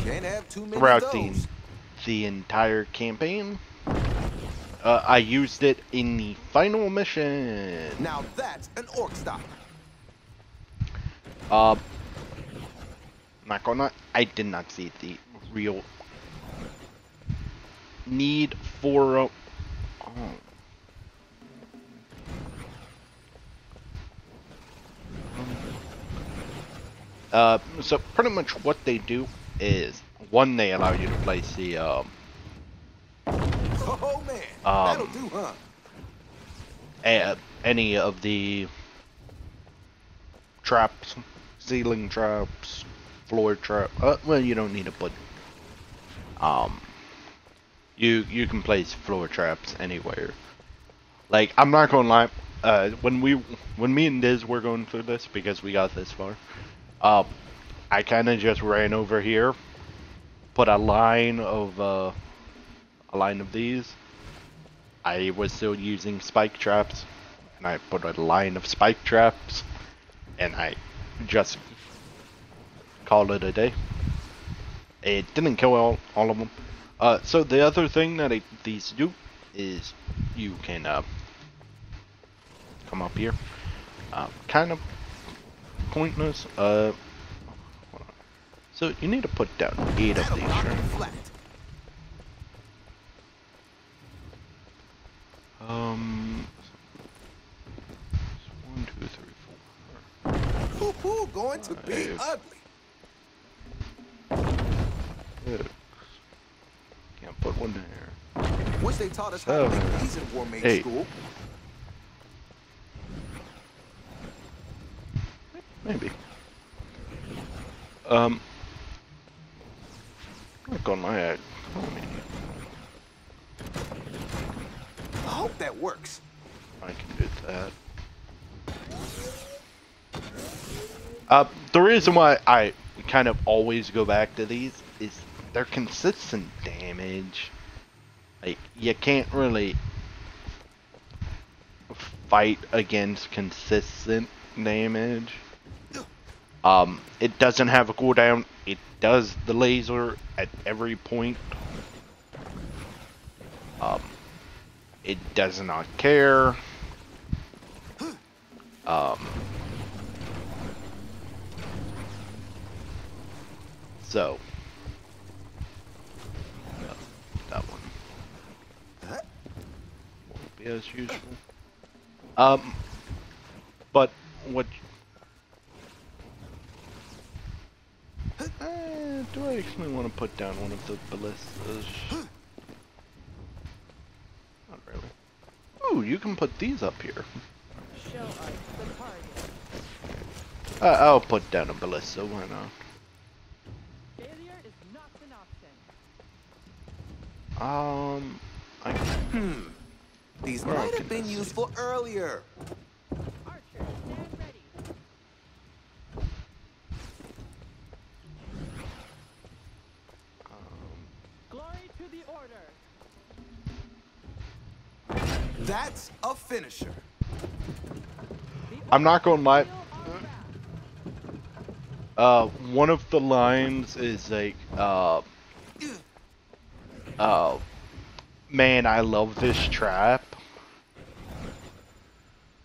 Can't have too many throughout the the entire campaign. Uh, I used it in the final mission. Now that's an orc stop. Uh, not gonna. I did not see the real need for. A, oh. Uh, so pretty much what they do is one, they allow you to place the um, Oh man, Um, that'll do, huh? a- any of the traps, ceiling traps, floor trap. Uh, well, you don't need to put. Um, you you can place floor traps anywhere. Like I'm not gonna lie. Uh, when we when me and Diz were going through this because we got this far, uh, I kind of just ran over here, put a line of uh, a line of these. I was still using spike traps, and I put a line of spike traps, and I just called it a day. It didn't kill all, all of them. Uh, so the other thing that it, these do is you can uh, come up here. Uh, kind of pointless. Uh, so you need to put down eight of these. right? Um, one, two, three, four. Hoo-hoo, going to be ugly. six. Can't put one there. Wish they taught us how to make these in War Mage. School. Maybe. Um. Look on my head. I hope that works. I can do that. Uh, the reason why I kind of always go back to these is they're consistent damage. Like, you can't really fight against consistent damage. Um, it doesn't have a cooldown. It does the laser at every point. Um, it does not care. Um, so that one as useful. Um, but what? Uh, do I actually want to put down one of the ballistas? Not really. Ooh, you can put these up here. Uh, I'll put down a ballista, why not? Um, I These might have been useful earlier. That's a finisher. I'm not gonna lie. Uh, one of the lines is like, uh, uh, man, I love this trap.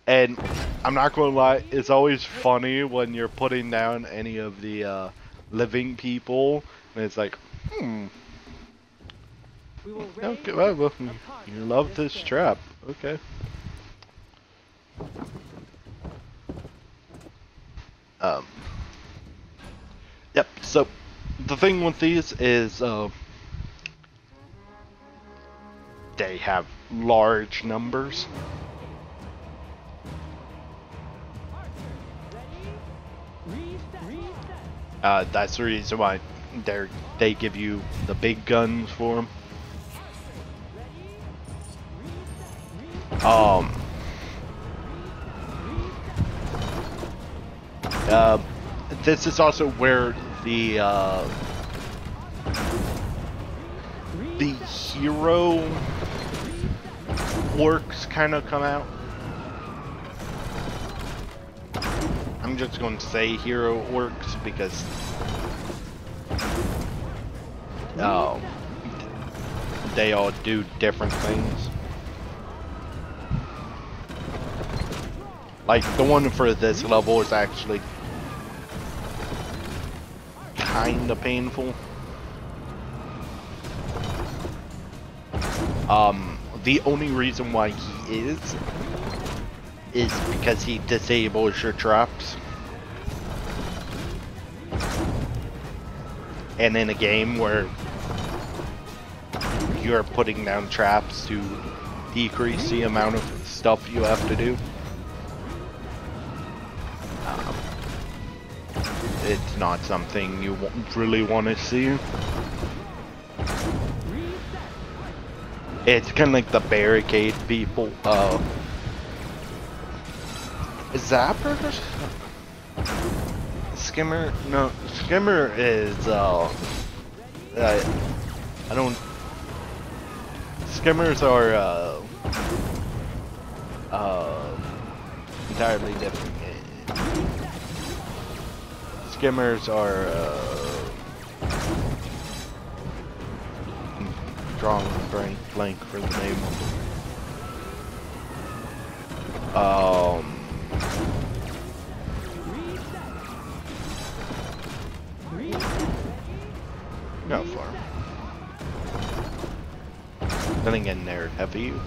And I'm not gonna lie, it's always funny when you're putting down any of the uh, living people, and it's like, hmm. Okay, well, well, you love this trap. Okay. Um. Yep. So the thing with these is, uh, they have large numbers. Uh, that's the reason why they they give you the big guns for them. Um. Uh, this is also where the uh, the hero works kind of come out. I'm just going to say hero works because um, they all do different things. Like the one for this level is actually kind of painful. Um, the only reason why he is is because he disables your traps. and in a game where you're putting down traps to decrease the amount of stuff you have to do. It's not something you really want to see. It's kind of like the barricade people. Uh, Zappers? Skimmer? No, Skimmer is, uh, uh, I don't, Skimmers are, uh, uh, entirely different. Skimmers are, uh, drawing a blank, for the name Um, Go for him. Nothing in there, have you?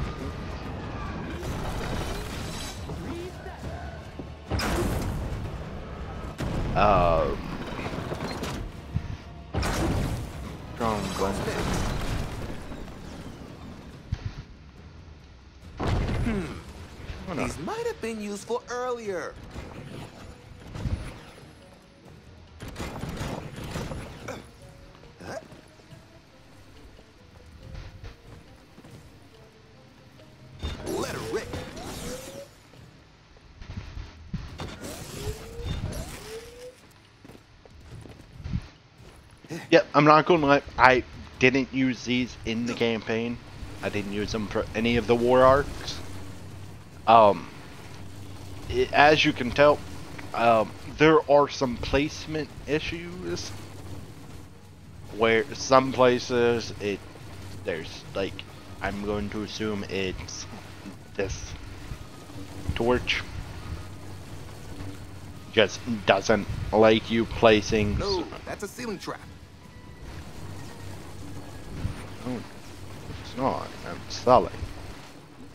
Strong. Hmm. These might have been useful earlier. I'm not gonna lie. I didn't use these in the campaign. I didn't use them for any of the war arcs. Um, i as you can tell, um, there are some placement issues where some places it there's like I'm going to assume it's this torch just doesn't like you placing No, that's a ceiling trap. It's not. I'm selling.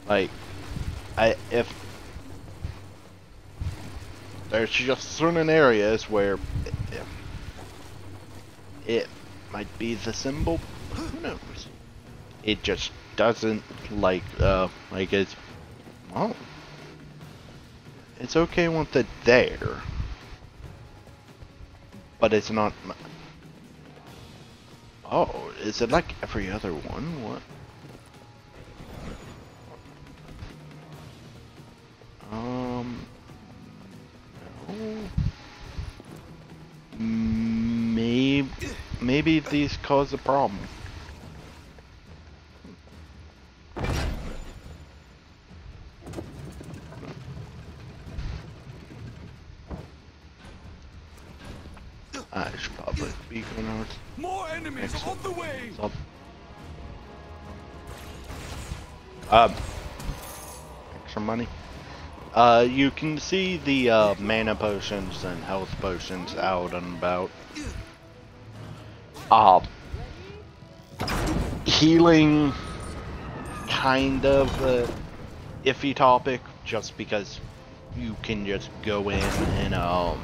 Like, I if there's just certain areas where it, it might be the symbol. Who knows? It just doesn't like uh like it's well. It's okay with it there, but it's not. Oh, is it like every other one? What? Um, no. Maybe, maybe these cause a problem. Um, extra money. Uh, you can see the uh, mana potions and health potions out and about. Uh, healing, kind of a iffy topic, just because you can just go in and um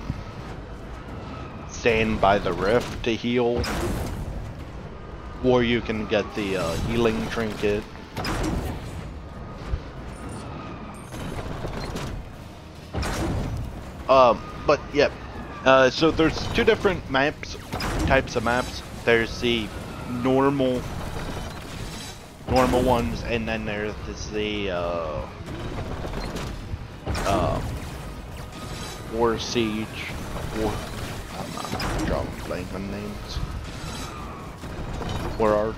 stand by the rift to heal or you can get the uh, healing trinket. Um, but yeah, uh, so there's two different maps, types of maps. There's the normal, normal ones, and then there's the uh, uh, War Siege, War. I'm not drawing blank on names. War arc.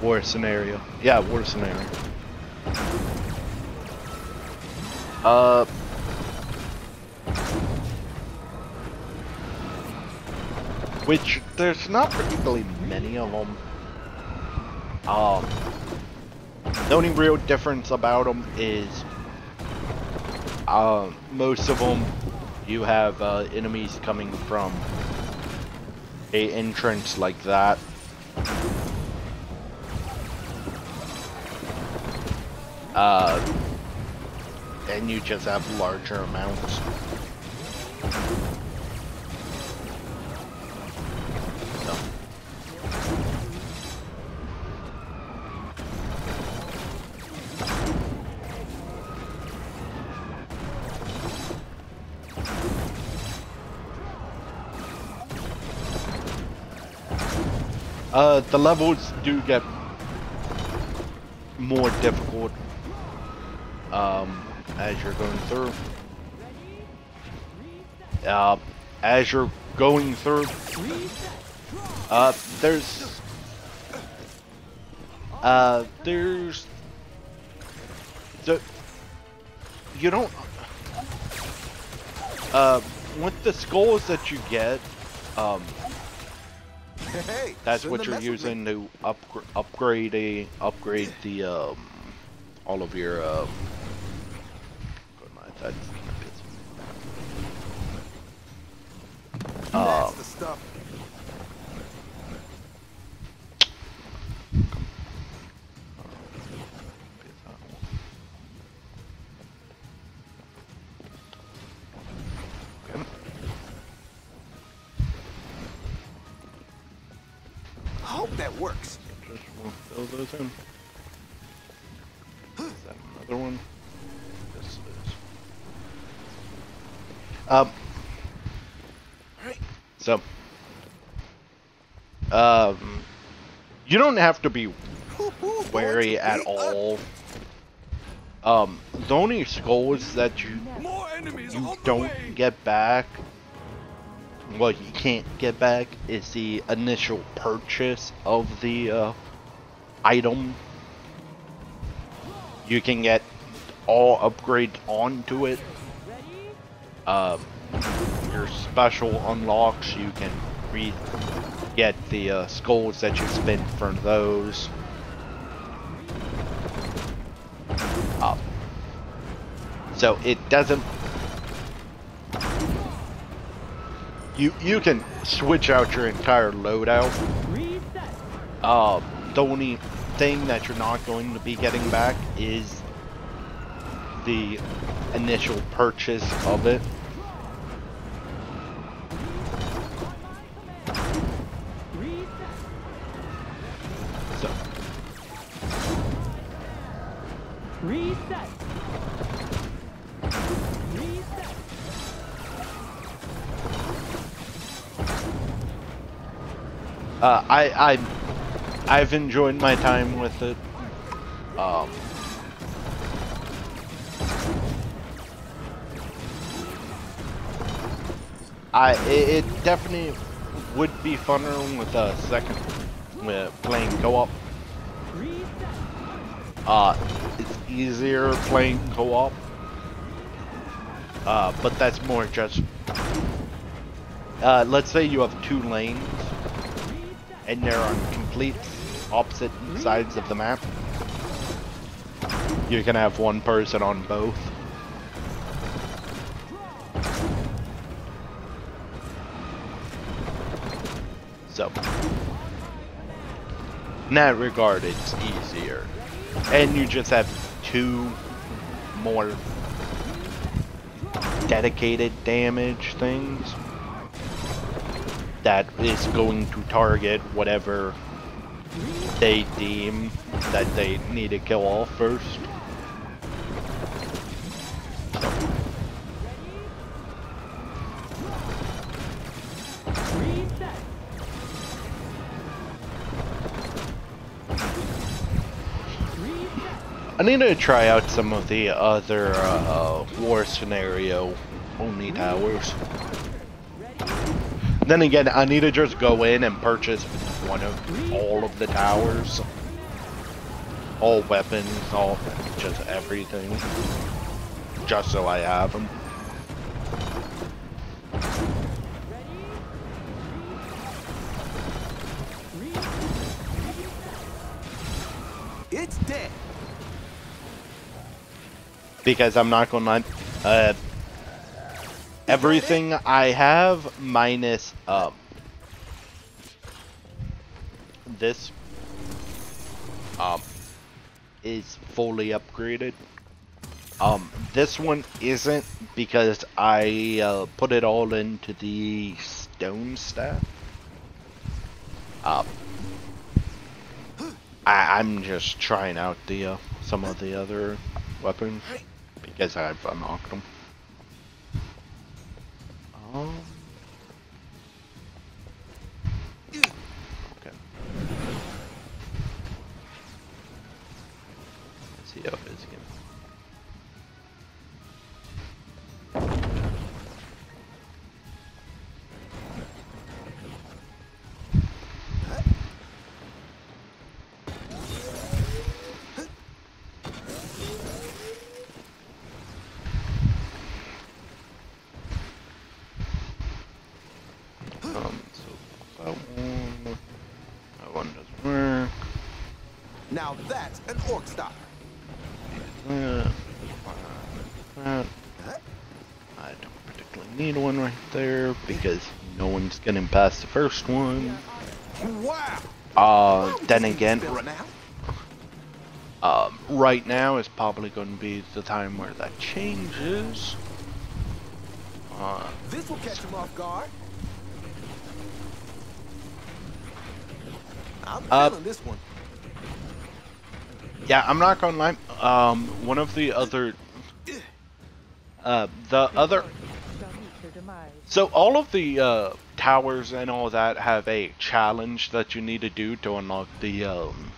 War scenario. Yeah, war scenario. Uh. Which, there's not particularly many of them. Um. The only real difference about them is, um, most of them, you have uh, enemies coming from a entrance like that. Uh, then you just have larger amounts. Uh, the levels do get more difficult. Um, as you're going through. Uh, as you're going through, uh, there's uh, there's the you don't uh with the skulls that you get um Hey, that's what you're messed with me. using to upgra upgrade a upgrade the um all of your um that's gonna piss me That's Um, the stuff. Um. So. Um. You don't have to be wary at all. Um, the only skulls that you you don't get back, well, you can't get back, is the initial purchase of the uh, item. You can get all upgrades onto it. Um, your special unlocks, you can re get the uh, skulls that you spend for those. Um, so it doesn't you you can switch out your entire loadout. Uh, the only thing that you're not going to be getting back is the initial purchase of it. I I I've enjoyed my time with it. Um, I it, it definitely would be funner with a second with playing co-op. Uh, it's easier playing co-op. Uh, but that's more just. Uh, let's say you have two lanes, and they're on complete opposite hmm. sides of the map. You can have one person on both. So, in that regard, it's easier. And you just have two more dedicated damage things that is going to target whatever they deem that they need to kill off first. I need to try out some of the other uh, uh, war scenario only towers. Then again, I need to just go in and purchase one of all of the towers. All weapons, all just everything. Just so I have them. It's dead. Because I'm not gonna uh everything I have minus um this um is fully upgraded. Um this one isn't because I uh, put it all into the stone staff. Um I, I'm just trying out the uh, some of the other weapons because I've unlocked them. No. Okay. Let's see how an orc stopper. That, that. I don't particularly need one right there because no one's getting past the first one. Wow. Uh, then again, um, right now is probably going to be the time where that changes. Uh, This will catch him off guard. I'm Uh, feeling this one. Yeah, I'm not gonna lie. Um, one of the other, uh, the other. So all of the uh, towers and all that have a challenge that you need to do to unlock the um,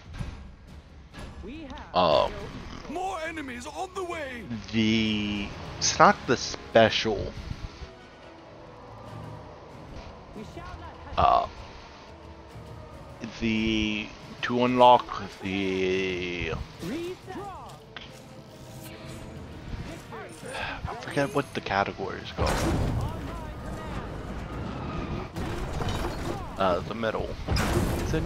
um, More enemies on the way! the. It's not the special. Uh, the to unlock the I forget what the category is called. Uh, the middle. Is it?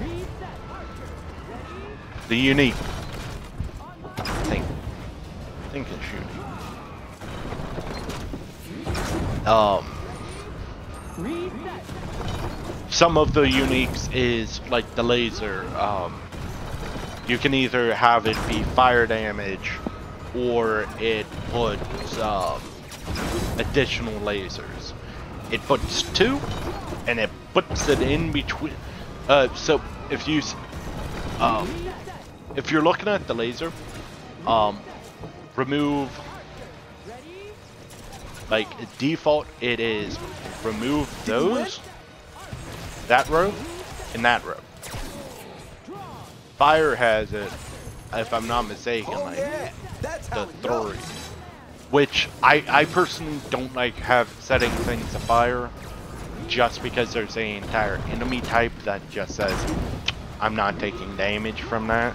The unique. I think. I think it's unique. Um. Some of the uniques is like the laser. Um, you can either have it be fire damage, or it puts um, additional lasers. It puts two, and it puts it in between. Uh, so if you, um, if you're looking at the laser, um, remove. Like default, it is remove those, that row, and that row. Fire has it, if I'm not mistaken, Oh like the how it goes. three. Which I, I personally don't like have setting things to fire just because there's an entire enemy type that just says I'm not taking damage from that.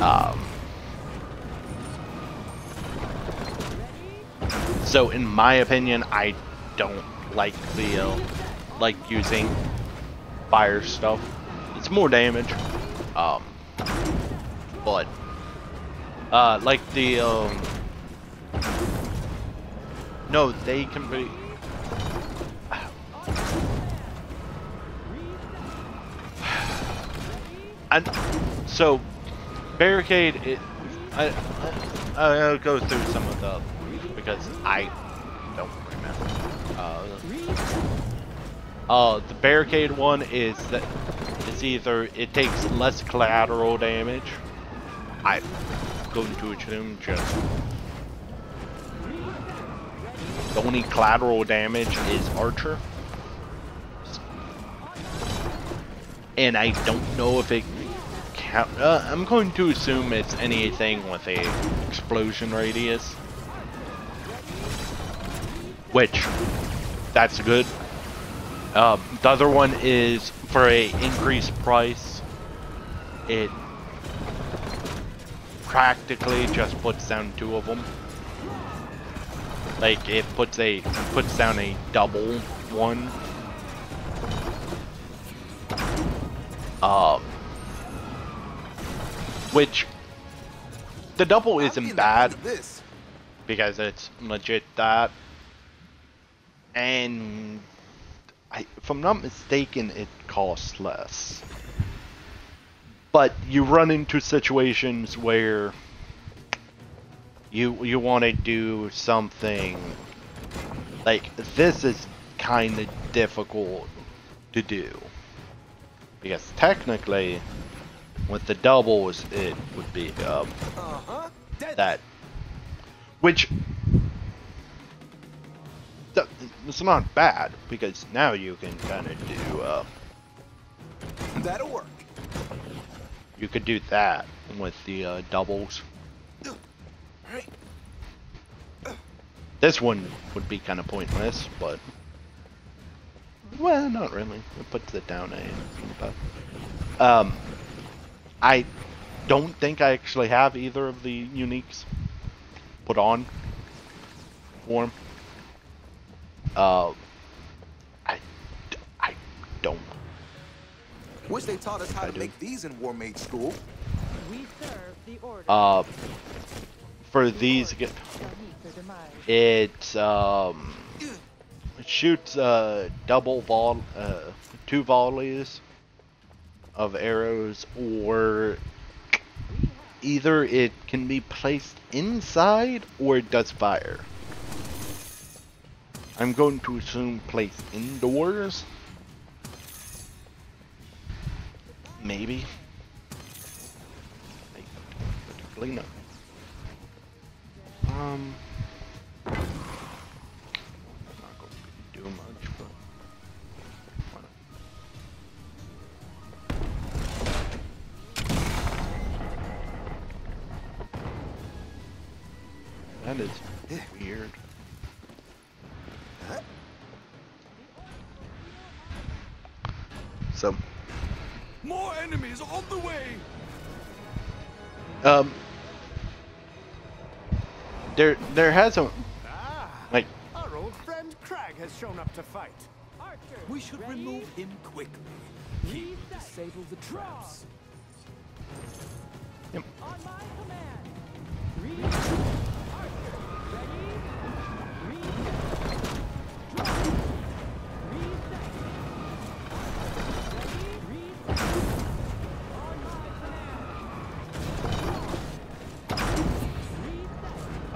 Um, so in my opinion, I don't like the uh, like using fire stuff. It's more damage. Um, but uh, like the um, no, they can be. [SIGHS] And so barricade it. I, I I'll go through some of the because I don't remember. Uh, uh, the barricade one is that it's either it takes less collateral damage. I go into a assume just the only collateral damage is archer. And I don't know if it count. Uh, I'm going to assume it's anything with a explosion radius. Which, that's good. Uh, the other one is for a increased price. It practically just puts down two of them. Like it puts a puts down a double one. Um, which the double isn't bad because it's legit that. And I, if I'm not mistaken, it costs less. But you run into situations where you you want to do something like this is kind of difficult to do because technically with the doubles it would be um, Uh-huh. That which it's not bad because now you can kind of do uh, That'll work. you could do that with the uh, doubles. This one would be kind of pointless, but well, not really. It puts it down a. Um, I don't think I actually have either of the uniques put on for him. Uh, I, I don't. Wish they taught us how I to do. make these in War Mage School. We serve the order. Uh, for these, get shall meet their demise. it um it shoots uh double vol uh two volleys of arrows, or either it can be placed inside or it does fire. I'm going to assume place indoors. Maybe. Particularly know. Um. Not. That is weird. So, More enemies on the way! um, there, there hasn't, Ah, like, our old friend Crag has shown up to fight. Archers, We should ready? remove him quickly. He will disable the traps. On my command. Read.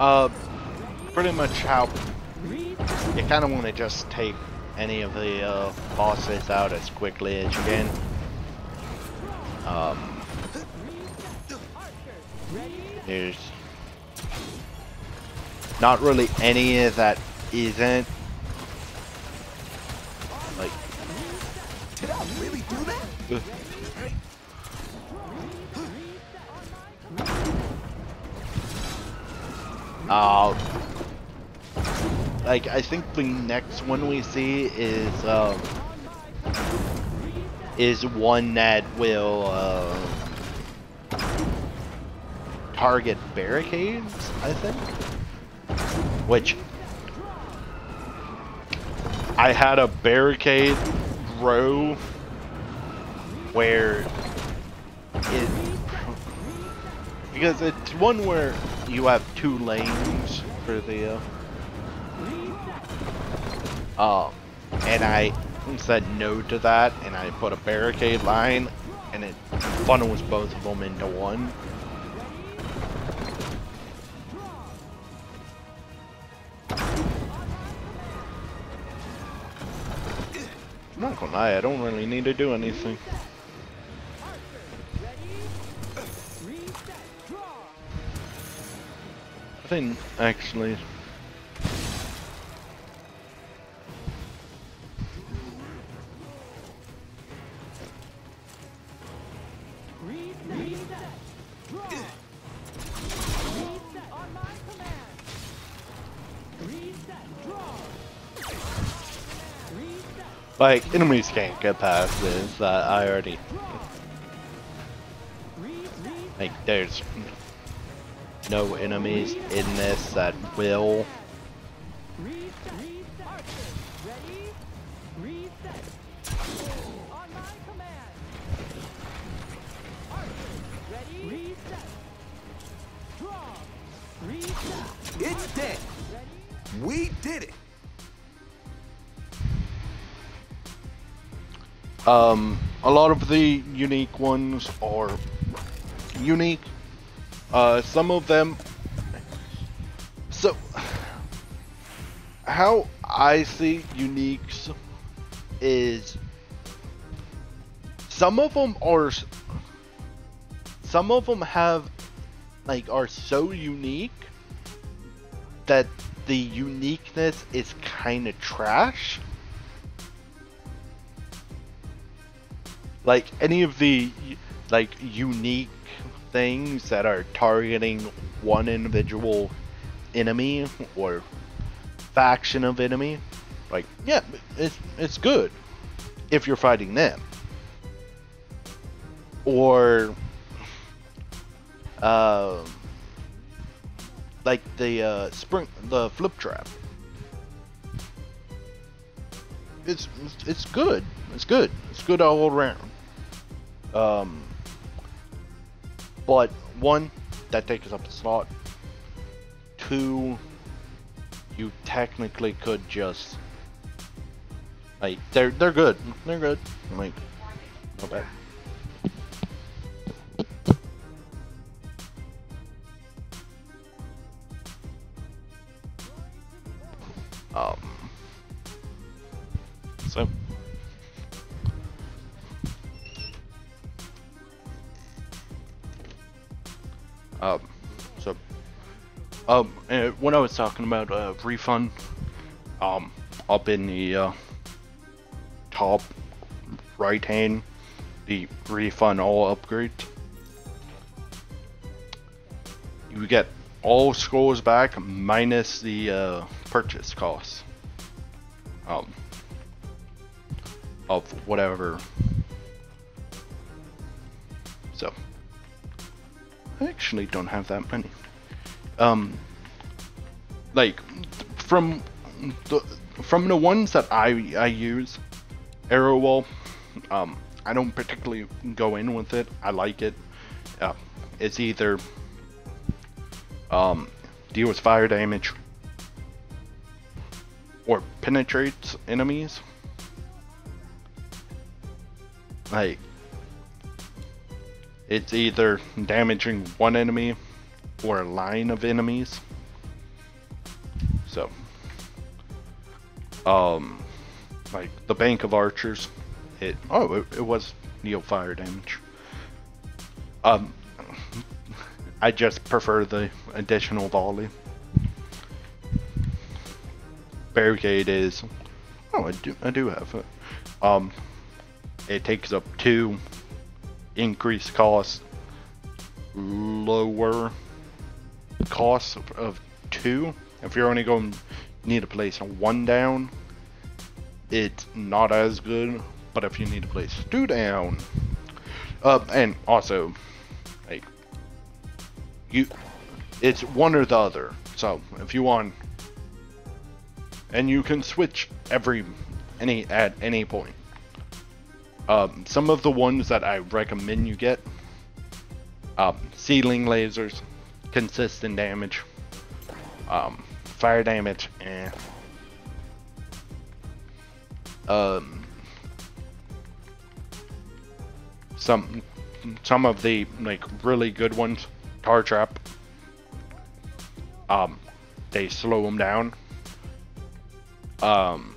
Uh, pretty much how you kind of want to just take any of the uh, bosses out as quickly as you can. Um, there's not really any that isn't like I think the next one we see is um is one that will uh, target barricades. I think, which I had a barricade row where it because it's one where you have two lanes for the uh, um and I said no to that and I put a barricade line and it funnels both of them into one I'm not gonna lie, I don't really need to do anything. I think actually like enemies can't get past this that I already like there's no enemies in this that will Um, a lot of the unique ones are unique. Uh, some of them. So, how I see uniques is some of them are. Some of them have, like, are so unique that the uniqueness is kind of trash. Like any of the like unique things that are targeting one individual enemy or faction of enemy, like yeah, it's it's good if you're fighting them. Or um like the uh, spring the flip trap. It's- it's good. It's good. It's good all around. Um, but one that takes up a slot. Two, you technically could just like they're they're good. They're good. Like not bad. Um. So. Um. So. Um. when I was talking about uh, refund, um, up in the uh, top right hand, the refund all upgrades. You get all scrolls back minus the uh, purchase cost. Um, of whatever. I actually don't have that many. Um, like from the from the ones that I I use, Arrow Wall. Um, I don't particularly go in with it. I like it. Uh, it's either um, deals fire damage or penetrates enemies. Like it's either damaging one enemy or a line of enemies. So um like the bank of archers it oh it, it was neo fire damage. Um [LAUGHS] I just prefer the additional volley. Barricade is oh I do I do have it. Um it takes up two increased cost lower cost of, of two. If you're only going to need to place one down, it's not as good. But if you need to place two down, uh, and also like you, it's one or the other. So if you want, and you can switch every any at any point. Um, some of the ones that I recommend you get, um, ceiling lasers, consistent damage, um, fire damage, and um, some some of the like really good ones, tar trap. Um, they slow them down. Um,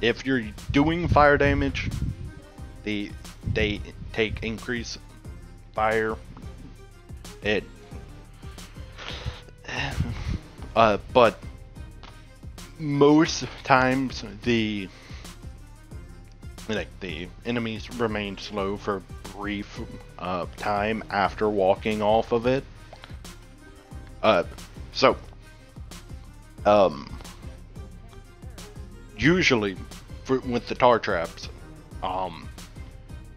if you're doing fire damage, the they take increase fire. It [SIGHS] uh, but most times the like the enemies remain slow for brief uh, time after walking off of it. Uh, so um, usually for, with the tar traps, um,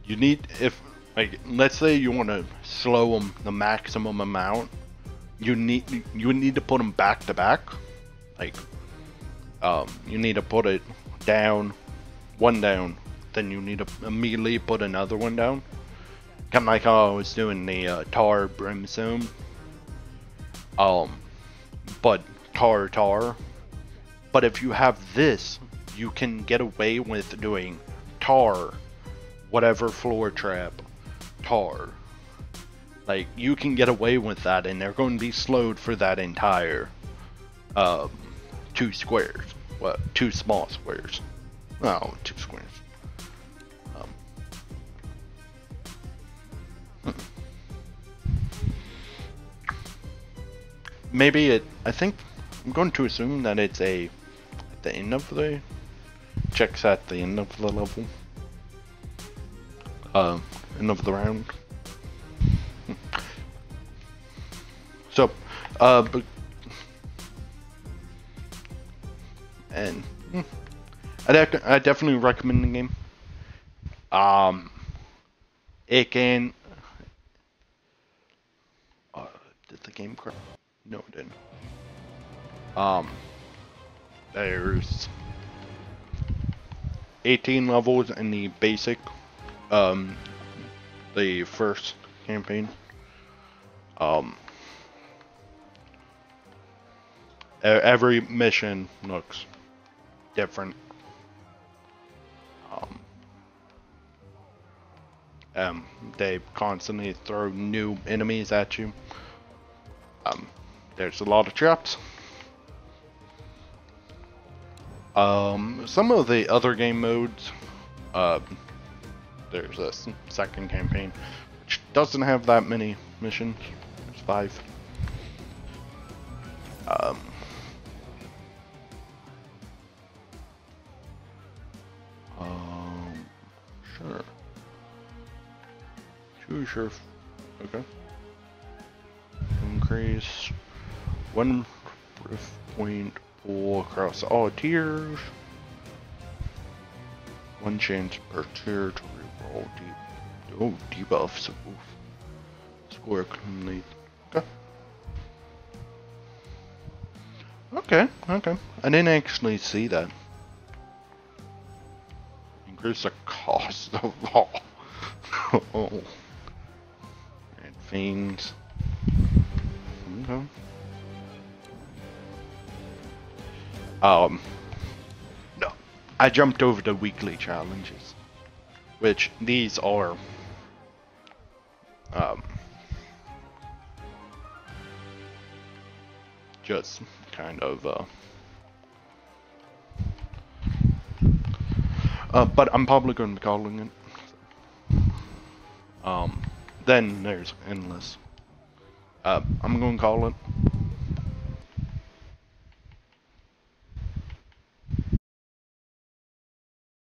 you need if like let's say you want to slow them the maximum amount, you need you need to put them back to back, like um, you need to put it down, one down, then you need to immediately put another one down. Kind of like how I was doing the uh, tar brimstone. Um, but tar tar. But if you have this, you can get away with doing tar, whatever floor trap, tar. Like you can get away with that, and they're going to be slowed for that entire um, two squares. Well, two small squares. Oh, two squares. Um, maybe it. I think I'm going to assume that it's a at the end of the checks at the end of the level. Um, end of the round. [LAUGHS] So, uh, and hmm, I, def- I definitely recommend the game. Um, it can. Uh, did the game crash? No, it didn't. Um, there's 18 levels in the basic, um, the first campaign. Um, every mission looks different. Um, um, they constantly throw new enemies at you. Um, there's a lot of traps. Um, some of the other game modes, uh, there's a second campaign, which doesn't have that many missions. There's five. Um, um, sure. Sure, sure. Okay. Increase one point across all tiers. One chance per tier to reroll deep. Oh, debuffs. Oof. Score cleanly. Okay. Okay, okay. I didn't actually see that. Increase the cost of all. [LAUGHS] oh. And fiends. Okay. Um, no, I jumped over the weekly challenges, which these are, um, just kind of, uh, uh, but I'm probably going to be calling it. Um, then there's endless. Uh, I'm going to call it